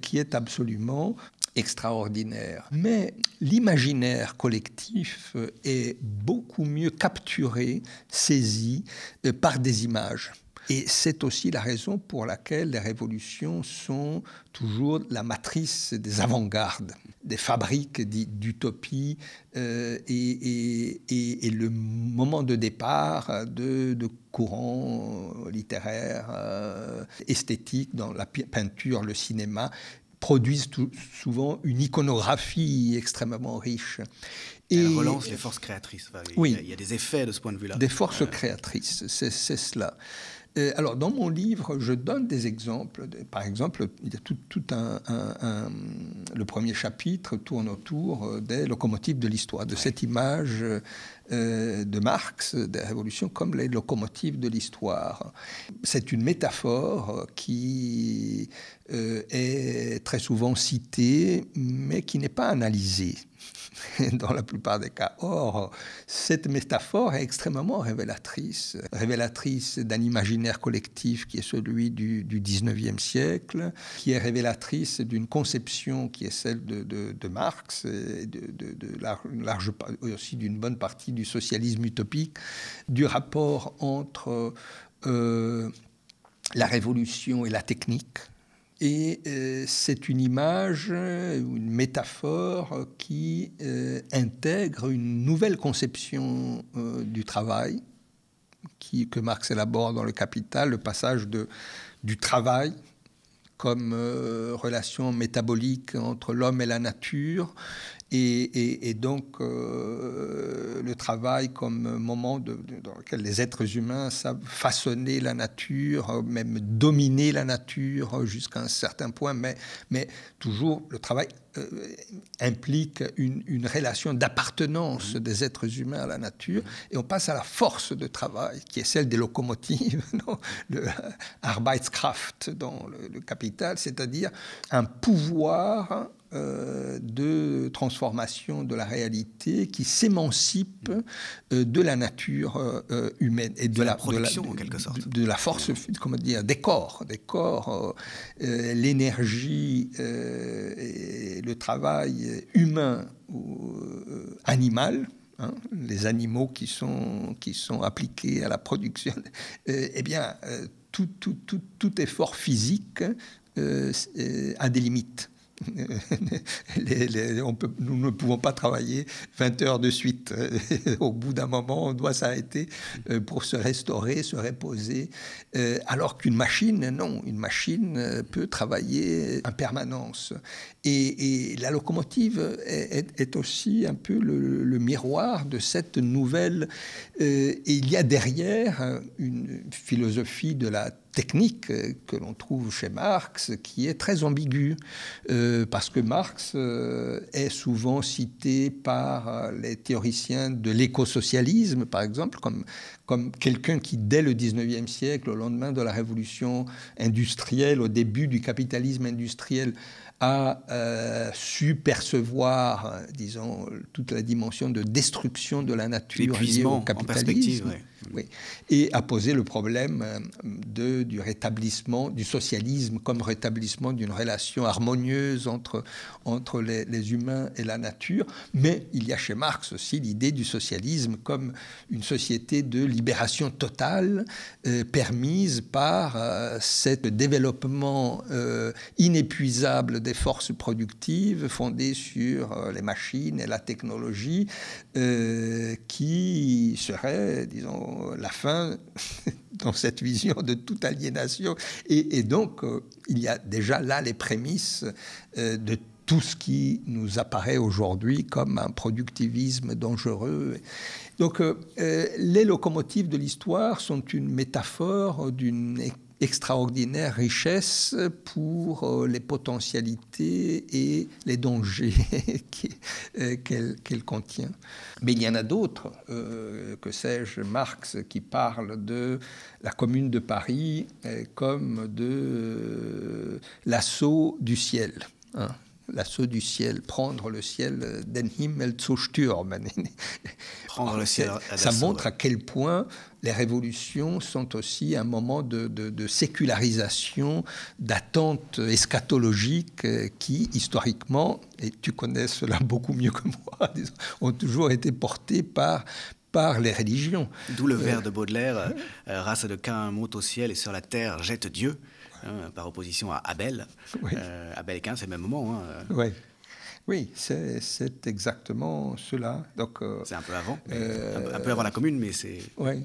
qui est absolument extraordinaire. Mais l'imaginaire collectif est beaucoup mieux capturé, saisi euh, par des images. Et c'est aussi la raison pour laquelle les révolutions sont toujours la matrice des avant-gardes, des fabriques d'utopie euh, et, et, le moment de départ de, courants littéraires, euh, esthétiques dans la peinture, le cinéma, produisent souvent une iconographie extrêmement riche. Et Elle relance les forces créatrices. oui. Il y a des effets de ce point de vue-là. Des forces créatrices, c'est cela. Alors, dans mon livre, je donne des exemples. Par exemple, il y a tout, tout un, Le premier chapitre tourne autour des locomotives de l'histoire, de cette image de Marx des révolutions comme les locomotives de l'histoire. C'est une métaphore qui est très souvent citée, mais qui n'est pas analysée. dans la plupart des cas. Or, cette métaphore est extrêmement révélatrice, révélatrice d'un imaginaire collectif qui est celui du, du 19e siècle, qui est révélatrice d'une conception qui est celle de, Marx et de, large, aussi d'une bonne partie du socialisme utopique, du rapport entre euh, la révolution et la technique, et euh, c'est une image, une métaphore qui euh, intègre une nouvelle conception euh, du travail qui, que Marx élabore dans le Capital, le passage de, du travail comme relation métabolique entre l'homme et la nature, et, donc, euh, le travail comme moment dans lequel les êtres humains savent façonner la nature, même dominer la nature jusqu'à un certain point, mais, mais toujours le travail euh, implique une, une relation d'appartenance mmh. des êtres humains à la nature, et on passe à la force de travail, qui est celle des locomotives, le Arbeitskraft dans le, le Capital, c'est-à-dire un pouvoir euh, de transformation de la réalité qui s'émancipe euh, de la nature euh, humaine et de, la, production en quelque sorte de, la force comment dire des corps des corps l'énergie et le travail humain ou animal hein, les animaux qui sont, qui sont appliqués à la production, eh bien, tout, tout, tout, tout effort physique a des limites. on nous ne pouvons pas travailler 20 heures de suite. Au bout d'un moment, on doit s'arrêter euh, pour se restaurer, se reposer. Euh, alors qu'une machine, non, une machine euh, peut travailler en permanence. Et, la locomotive est, aussi un peu le, miroir de cette nouvelle. et il y a derrière une philosophie de la technique que l'on trouve chez Marx qui est très ambiguë, euh, parce que Marx euh, est souvent cité par les théoriciens de l'écosocialisme, par exemple, comme, comme quelqu'un qui, dès le 19e siècle, au lendemain de la révolution industrielle, au début du capitalisme industriel, a euh, su percevoir, disons, toute la dimension de destruction de la nature liée au capitalisme. Oui. Et a posé le problème euh, du rétablissement, du socialisme comme rétablissement d'une relation harmonieuse entre, les, humains et la nature. Mais il y a chez Marx aussi l'idée du socialisme comme une société de libération totale euh, permise par euh, ce développement inépuisable des forces productives fondées sur les machines et la technologie qui serait, disons, la fin dans cette vision de toute aliénation. Et, donc, euh, il y a déjà là les prémices euh, de tout ce qui nous apparaît aujourd'hui comme un productivisme dangereux. Donc, euh, les locomotives de l'histoire sont une métaphore d'une extraordinaire richesse pour euh, les potentialités et les dangers euh, qu'elle contient. Mais il y en a d'autres, euh, que sais-je, Marx qui parle de la commune de Paris comme de l'assaut du ciel. Hein l'assaut du ciel, prendre le ciel, den Himmel zu stürmen. Prendre le ciel. Ça montre à quel point les révolutions sont aussi un moment de, sécularisation, d'attente eschatologique euh, qui, historiquement, et tu connais cela beaucoup mieux que moi, ont toujours été portés par, par les religions. D'où le vers de Baudelaire, euh, race de Cain monte au ciel et sur la terre jette Dieu. Hein, par opposition à Abel. Euh, Abel et Cain, c'est le même moment. Hein. Oui. Oui, c'est exactement cela. Donc, euh, c'est un peu avant, un, peu, avant la commune, mais c'est. Oui.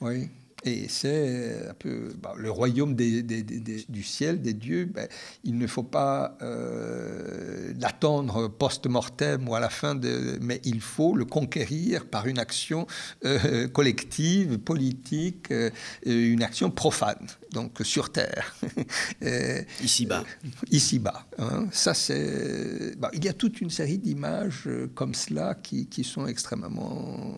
oui. Et c'est un peu bah, le royaume des, du ciel, des dieux. Ben, il ne faut pas euh, l'attendre post-mortem ou à la fin de. Mais il faut le conquérir par une action euh, collective, politique, euh, une action profane, donc sur terre. ici-bas. ici-bas. Hein. Ça, c'est. Bah, il y a toute une série d'images comme cela qui, qui sont extrêmement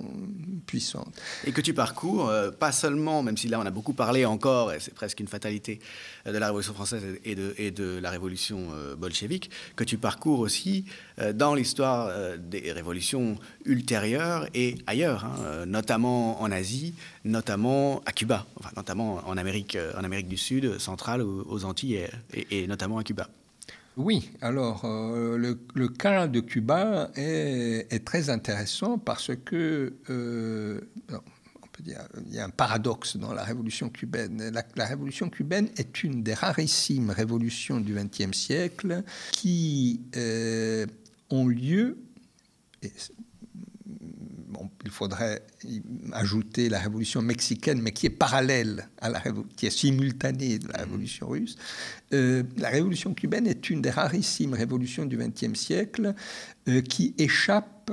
puissantes. Et que tu parcours, pas seulement même si là on a beaucoup parlé encore, et c'est presque une fatalité euh, de la Révolution française et de, et de la Révolution euh, bolchevique, que tu parcours aussi euh, dans l'histoire des révolutions ultérieures et ailleurs, hein, notamment en Asie, notamment à Cuba, notamment en Amérique, en Amérique du Sud, centrale, aux Antilles et, notamment à Cuba. Oui, alors le, cas de Cuba est, très intéressant parce que il y a un paradoxe dans la révolution cubaine. La, révolution cubaine est une des rarissimes révolutions du XXe siècle qui euh, ont lieu, il faudrait ajouter la révolution mexicaine, mais qui est parallèle à la qui est simultanée de la révolution russe. Euh, la révolution cubaine est une des rarissimes révolutions du XXe siècle euh, qui échappe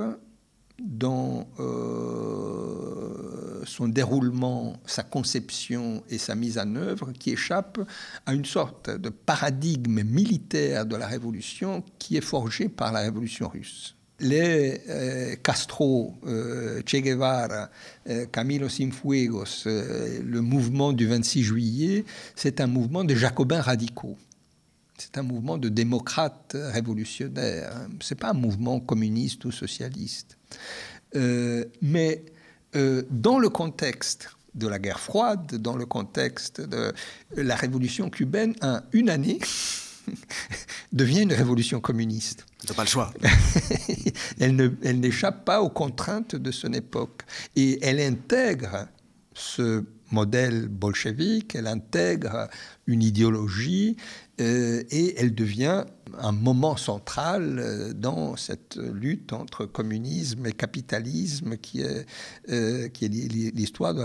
dans euh, son déroulement, sa conception et sa mise en œuvre qui échappe à une sorte de paradigme militaire de la révolution qui est forgé par la révolution russe. Les euh, Castro, euh, Che Guevara, Camilo Cienfuegos, le mouvement du 26 juillet, c'est un mouvement de jacobins radicaux. C'est un mouvement de démocrates révolutionnaires. Ce n'est pas un mouvement communiste ou socialiste. Euh, mais euh, dans le contexte de la guerre froide, dans le contexte de la révolution cubaine, en une année, devient une révolution communiste. n'a pas le choix. elle, elle n'échappe pas aux contraintes de son époque. Et elle intègre ce modèle bolchevique, elle intègre une idéologie euh, et elle devient un moment central euh, dans cette lutte entre communisme et capitalisme qui est, euh, l'histoire de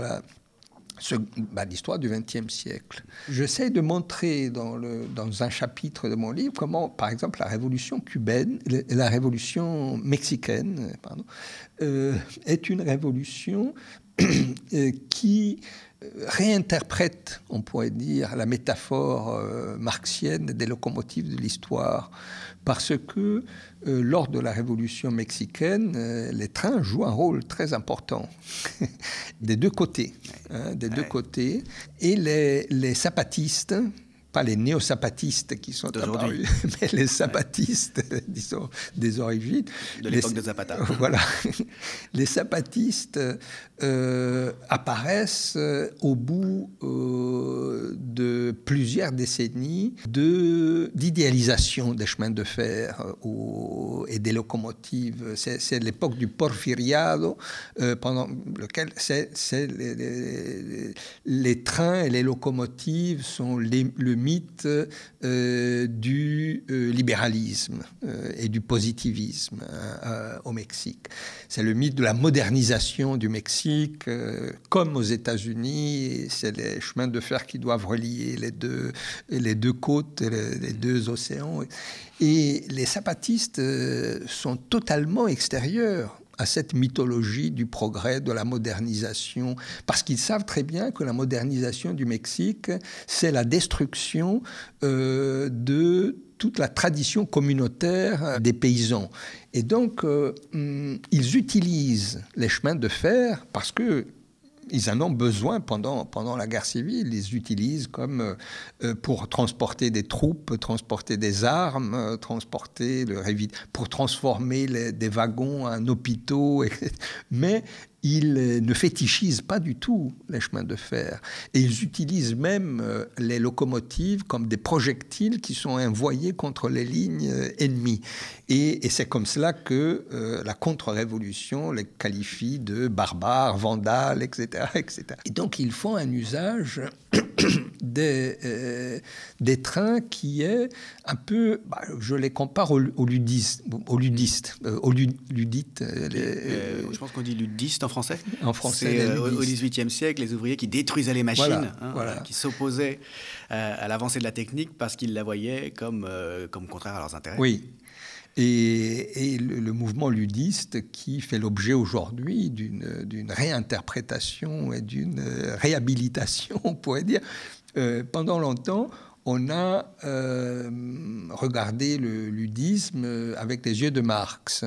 bah, l'histoire du XXe siècle. J'essaie de montrer dans un chapitre de mon livre comment, par exemple, la révolution cubaine, la révolution mexicaine, pardon, est une révolution qui réinterprète, on pourrait dire, la métaphore euh, marxienne des locomotives de l'histoire. Parce que euh, lors de la révolution mexicaine, euh, les trains jouent un rôle très important des deux côtés. Hein, des deux côtés. Et les, les zapatistes, pas les néo-zapatistes qui sont apparus, mais les zapatistes, disons, des origines. De l'époque de Zapata. Voilà. Les zapatistes euh, apparaissent euh, au bout euh, de plusieurs décennies d'idéalisation des chemins de fer et des locomotives. C'est l'époque du porfiriado, pendant lequel les, les, trains et les locomotives sont les, le mythe du libéralisme et du positivisme au Mexique. C'est le mythe de la modernisation du Mexique euh, comme aux États-Unis, c'est les chemins de fer qui doivent relier les deux, les deux côtes, les, deux océans. Et les zapatistes euh, sont totalement extérieurs à cette mythologie du progrès, de la modernisation, parce qu'ils savent très bien que la modernisation du Mexique, c'est la destruction euh, de toute la tradition communautaire des paysans. Et donc, euh, hum, ils utilisent les chemins de fer parce que ils en ont besoin pendant, la guerre civile. Ils utilisent comme euh, pour transporter des troupes, transporter des armes, euh, transporter le pour transformer des wagons en hôpitaux. Mais ils ne fétichisent pas du tout les chemins de fer. Et ils utilisent même euh, les locomotives comme des projectiles qui sont envoyés contre les lignes euh, ennemies. Et, c'est comme cela que euh, la contre-révolution les qualifie de barbares, vandales, etc., etc. Et donc ils font un usage des, des trains qui est un peu, bah, je les compare aux, ludistes, aux ludistes, aux ludites. je pense qu'on dit ludiste en français. En français. au XVIIIe siècle, les ouvriers qui détruisaient les machines, hein, qui s'opposaient à l'avancée de la technique parce qu'ils la voyaient comme, comme contraire à leurs intérêts. Oui. Et, le, mouvement ludiste qui fait l'objet aujourd'hui d'une réinterprétation et d'une réhabilitation, on pourrait dire. Euh, pendant longtemps, on a euh, regardé le ludisme avec les yeux de Marx.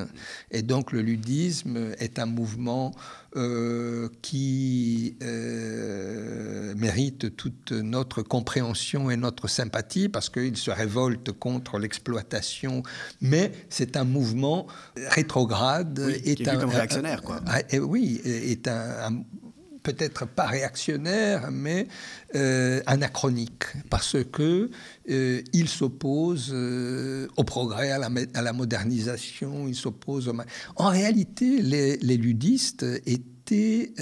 Et donc le ludisme est un mouvement euh, qui euh, mérite toute notre compréhension et notre sympathie parce qu'il se révolte contre l'exploitation, mais c'est un mouvement rétrograde. Oui, est, un, comme réactionnaire, quoi. Oui, est un peut-être pas réactionnaire, mais euh, anachronique, parce que euh, s'oppose euh, au progrès, à la, modernisation, il s'oppose. En réalité, les, ludistes étaient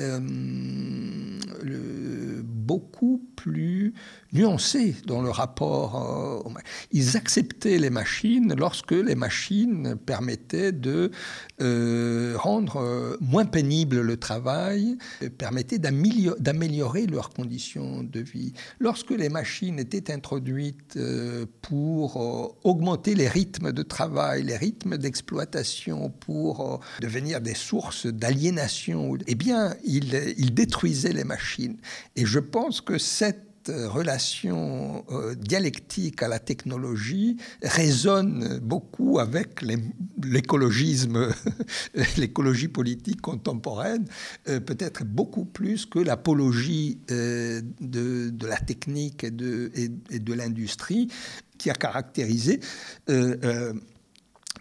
beaucoup plus nuancés dans le rapport. Euh, ils acceptaient les machines lorsque les machines permettaient de euh, rendre euh, moins pénible le travail, permettaient d'améliorer leurs conditions de vie. Lorsque les machines étaient introduites pour augmenter les rythmes de travail, les rythmes d'exploitation, pour devenir des sources d'aliénation, eh bien, ils, ils détruisaient les machines. Et je pense que cette relation euh, dialectique à la technologie résonne beaucoup avec l'écologisme, l'écologie politique contemporaine, euh, peut-être beaucoup plus que l'apologie euh, de, la technique et de l'industrie qui a caractérisé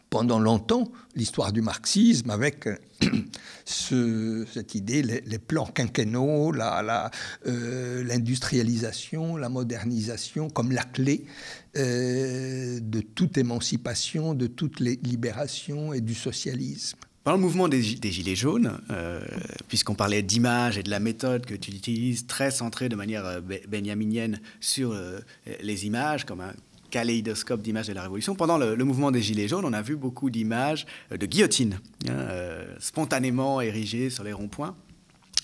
pendant longtemps l'histoire du marxisme avec ce, cette idée, les, plans quinquennaux, euh, l'industrialisation, la, modernisation comme la clé euh, de toute émancipation, de toute libération et du socialisme. Dans le mouvement des, Gilets jaunes, euh, puisqu'on parlait d'image et de la méthode que tu utilises, très centrée de manière benjaminienne sur les images, comme un, kaléidoscope d'images de la Révolution. Pendant le, mouvement des Gilets jaunes, on a vu beaucoup d'images euh, de guillotines, hein, euh, spontanément érigées sur les ronds-points.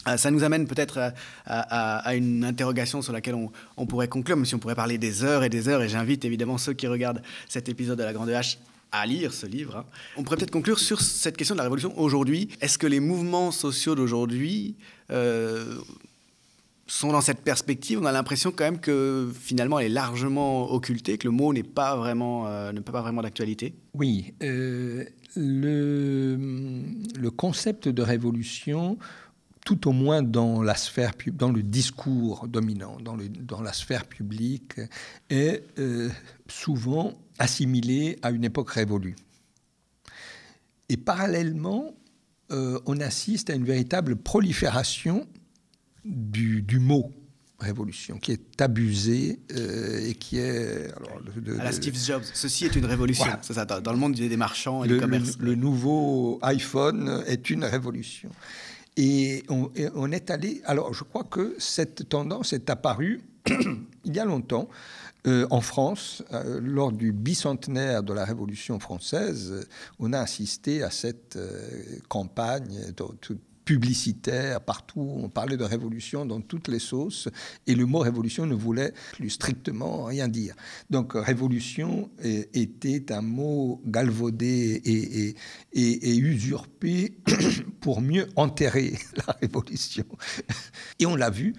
Euh, ça nous amène peut-être à, une interrogation sur laquelle on, pourrait conclure, même si on pourrait parler des heures et des heures, et j'invite évidemment ceux qui regardent cet épisode de La Grande H à lire ce livre. Hein. On pourrait peut-être conclure sur cette question de la Révolution aujourd'hui. Est-ce que les mouvements sociaux d'aujourd'hui sont dans cette perspective, on a l'impression quand même que finalement elle est largement occultée, que le mot n'est pas vraiment, euh, vraiment d'actualité. Oui, euh, le, le, concept de révolution, tout au moins dans la sphère, dans le discours dominant, dans, le, dans la sphère publique, est euh, souvent assimilé à une époque révolue. Et parallèlement, on assiste à une véritable prolifération du, mot révolution, qui est abusé euh, et qui est... Alors, à la Steve Jobs, ceci est une révolution, c'est ça, dans le monde des marchands et du commerce. Le, nouveau iPhone est une révolution. Et on, est allé... Alors je crois que cette tendance est apparue il y a longtemps. Euh, en France, euh, lors du bicentenaire de la Révolution française, on a assisté à cette campagne publicitaire, partout, on parlait de révolution dans toutes les sauces, et le mot révolution ne voulait plus strictement rien dire. Donc révolution était un mot galvaudé et, usurpé pour mieux enterrer la révolution. Et on l'a vu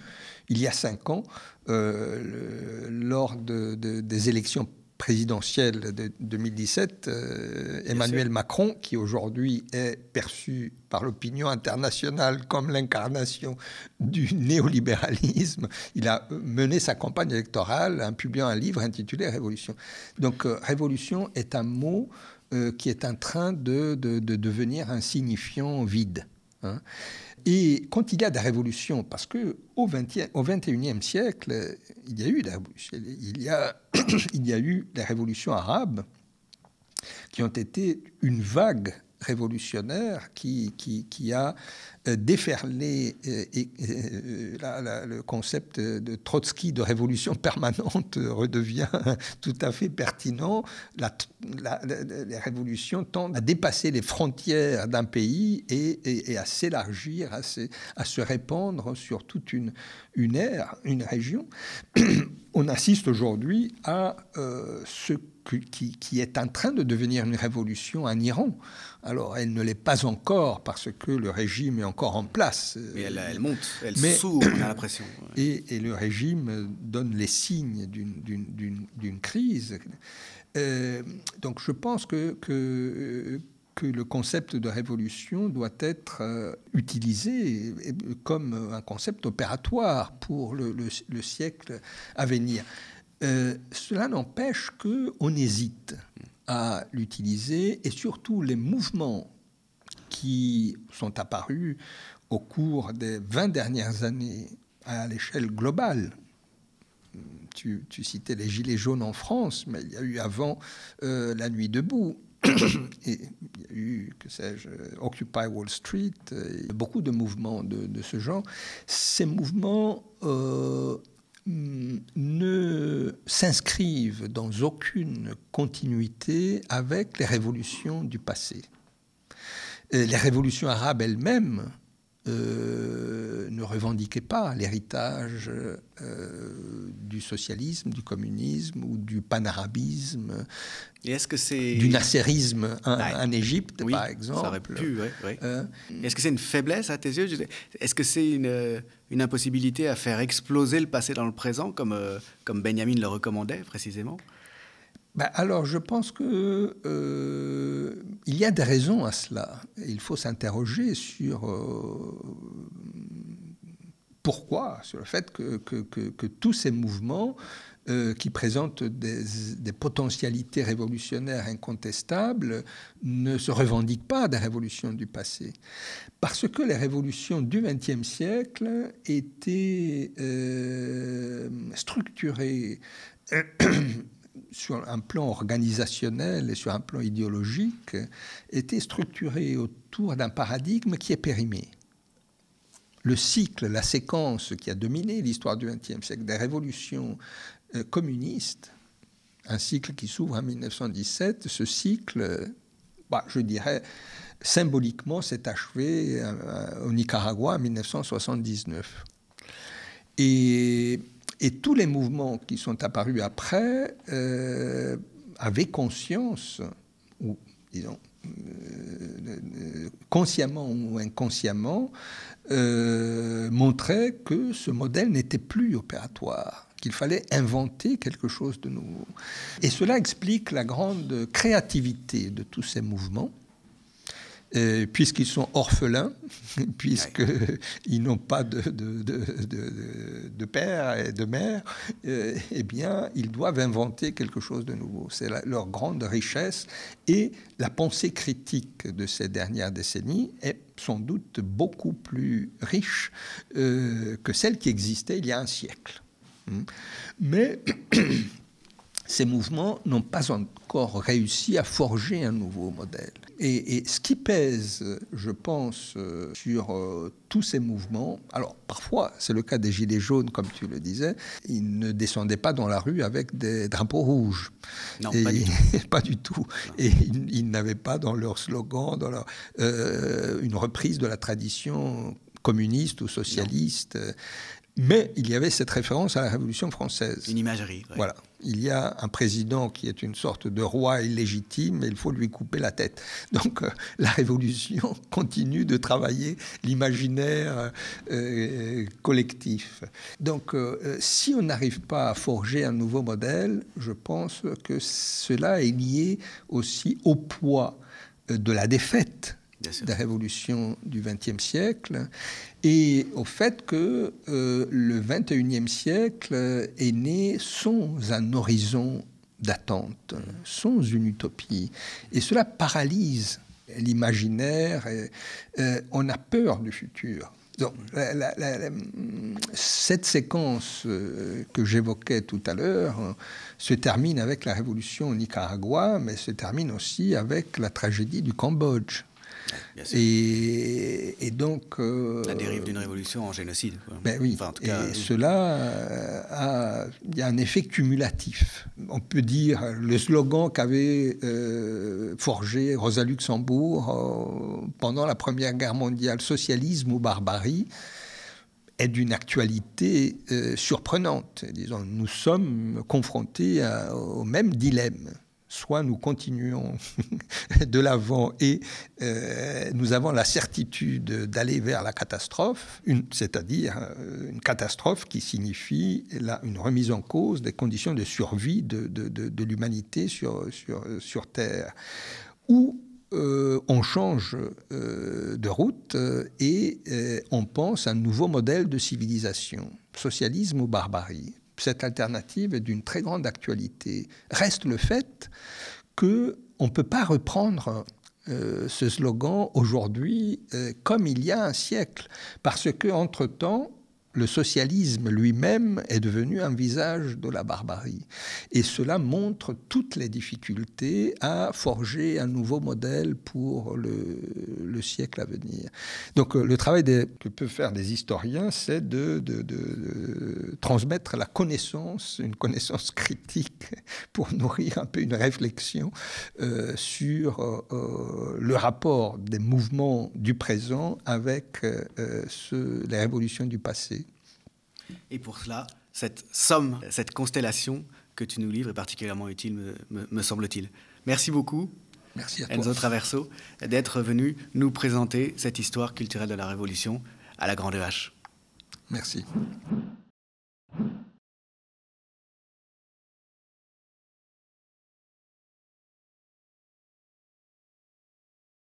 il y a cinq ans, euh, lors des élections présidentielle de 2017, euh, Emmanuel Macron, qui aujourd'hui est perçu par l'opinion internationale comme l'incarnation du néolibéralisme, il a mené sa campagne électorale en publiant un livre intitulé Révolution. Donc euh, Révolution est un mot euh, qui est en train de, de, devenir un signifiant vide. Hein. Et quand il y a des révolutions, parce que au, 20e, au 21e siècle, il y a eu des. Il y a, il y a eu des révolutions arabes qui ont été une vague révolutionnaire qui, qui, qui a euh, déferlé euh, et, euh, le concept de Trotsky de révolution permanente redevient tout à fait pertinent. Les révolutions tendent à dépasser les frontières d'un pays et, à s'élargir, à, à se répandre sur toute une, une ère, une région. On assiste aujourd'hui à ce qui, est en train de devenir une révolution en Iran. Alors, elle ne l'est pas encore parce que le régime est encore en place. Mais elle, monte, elle s'ouvre, on a l'impression. Et, le régime donne les signes d'une crise. Euh, donc, je pense que, que, que, le concept de révolution doit être euh, utilisé comme un concept opératoire pour le, le siècle à venir. Euh, cela n'empêche qu'on hésite à l'utiliser et surtout les mouvements qui sont apparus au cours des 20 dernières années à l'échelle globale. Tu, citais les Gilets jaunes en France, mais il y a eu avant euh, la Nuit debout. et il y a eu, que sais-je, Occupy Wall Street, beaucoup de mouvements de, ce genre. Ces mouvements euh, s'inscrivent dans aucune continuité avec les révolutions du passé. Les révolutions arabes elles-mêmes euh, ne revendiquaient pas l'héritage euh, du socialisme, du communisme ou du panarabisme, est-ce que c'est du nasserisme en, Égypte, par exemple. Ça aurait pu, euh, Est-ce que c'est une faiblesse à tes yeux Est-ce que c'est une, une, impossibilité à faire exploser le passé dans le présent, comme, comme Benjamin le recommandait précisément? Ben alors, je pense que euh, il y a des raisons à cela. Il faut s'interroger sur euh, pourquoi, sur le fait que, tous ces mouvements euh, qui présentent des, des, potentialités révolutionnaires incontestables ne se revendiquent pas des révolutions du passé. Parce que les révolutions du XXe siècle étaient structurées sur un plan organisationnel et sur un plan idéologique, était structuré autour d'un paradigme qui est périmé. Le cycle, la séquence qui a dominé l'histoire du XXe siècle, des révolutions euh, communistes, un cycle qui s'ouvre en 1917, ce cycle, bah, je dirais, symboliquement s'est achevé euh, au Nicaragua en 1979. Et et tous les mouvements qui sont apparus après euh, avaient conscience, ou disons, euh, consciemment ou inconsciemment, euh, montraient que ce modèle n'était plus opératoire, qu'il fallait inventer quelque chose de nouveau. Et cela explique la grande créativité de tous ces mouvements puisqu'ils sont orphelins, puisqu'ils n'ont pas de, de, père et de mère, euh, eh bien, ils doivent inventer quelque chose de nouveau. C'est leur grande richesse. Et la pensée critique de ces dernières décennies est sans doute beaucoup plus riche euh, que celle qui existait il y a un siècle. Hmm. Mais ces mouvements n'ont pas encore réussi à forger un nouveau modèle. Et, ce qui pèse, je pense, euh, sur euh, tous ces mouvements, alors parfois c'est le cas des Gilets jaunes, comme tu le disais, ils ne descendaient pas dans la rue avec des drapeaux rouges. Non, pas, du tout. Et ils, n'avaient pas dans leur slogan dans leur, euh, une reprise de la tradition communiste ou socialiste. Mais il y avait cette référence à la Révolution française. Une imagerie. Voilà. Il y a un président qui est une sorte de roi illégitime et il faut lui couper la tête. Donc euh, la Révolution continue de travailler l'imaginaire euh, collectif. Donc euh, si on n'arrive pas à forger un nouveau modèle, je pense que cela est lié aussi au poids de la défaite des révolutions du XXe siècle et au fait que euh, le XXIe siècle est né sans un horizon d'attente, sans une utopie. Et cela paralyse l'imaginaire. Euh, on a peur du futur. Cette séquence euh, que j'évoquais tout à l'heure euh, se termine avec la révolution au Nicaragua, mais se termine aussi avec la tragédie du Cambodge. Et, donc. Euh, la dérive d'une révolution en génocide. Ben oui. et cela, a, il y a un effet cumulatif. On peut dire le slogan qu'avait euh, forgé Rosa Luxembourg euh, pendant la Première Guerre mondiale, socialisme ou barbarie, est d'une actualité surprenante. Disons, nous sommes confrontés au même dilemme soit nous continuons de l'avant et euh, nous avons la certitude d'aller vers la catastrophe, c'est-à-dire euh, une catastrophe qui signifie une remise en cause des conditions de survie de, l'humanité sur, Terre, ou euh, on change de route et on pense à un nouveau modèle de civilisation, socialisme ou barbarie cette alternative est d'une très grande actualité. Reste le fait qu'on ne peut pas reprendre euh, ce slogan aujourd'hui euh, comme il y a un siècle, parce que entre-temps, le socialisme lui-même est devenu un visage de la barbarie. Et cela montre toutes les difficultés à forger un nouveau modèle pour le, siècle à venir. Donc euh, le travail que peuvent faire des historiens, c'est de, transmettre la connaissance, une connaissance critique, pour nourrir un peu une réflexion euh, sur euh, le rapport des mouvements du présent avec les révolutions du passé. Et pour cela, cette somme, cette constellation que tu nous livres est particulièrement utile, me, semble-t-il. Merci beaucoup. Merci à Enzo Traverso, d'être venu nous présenter cette histoire culturelle de la Révolution à la Grande Vache. Merci.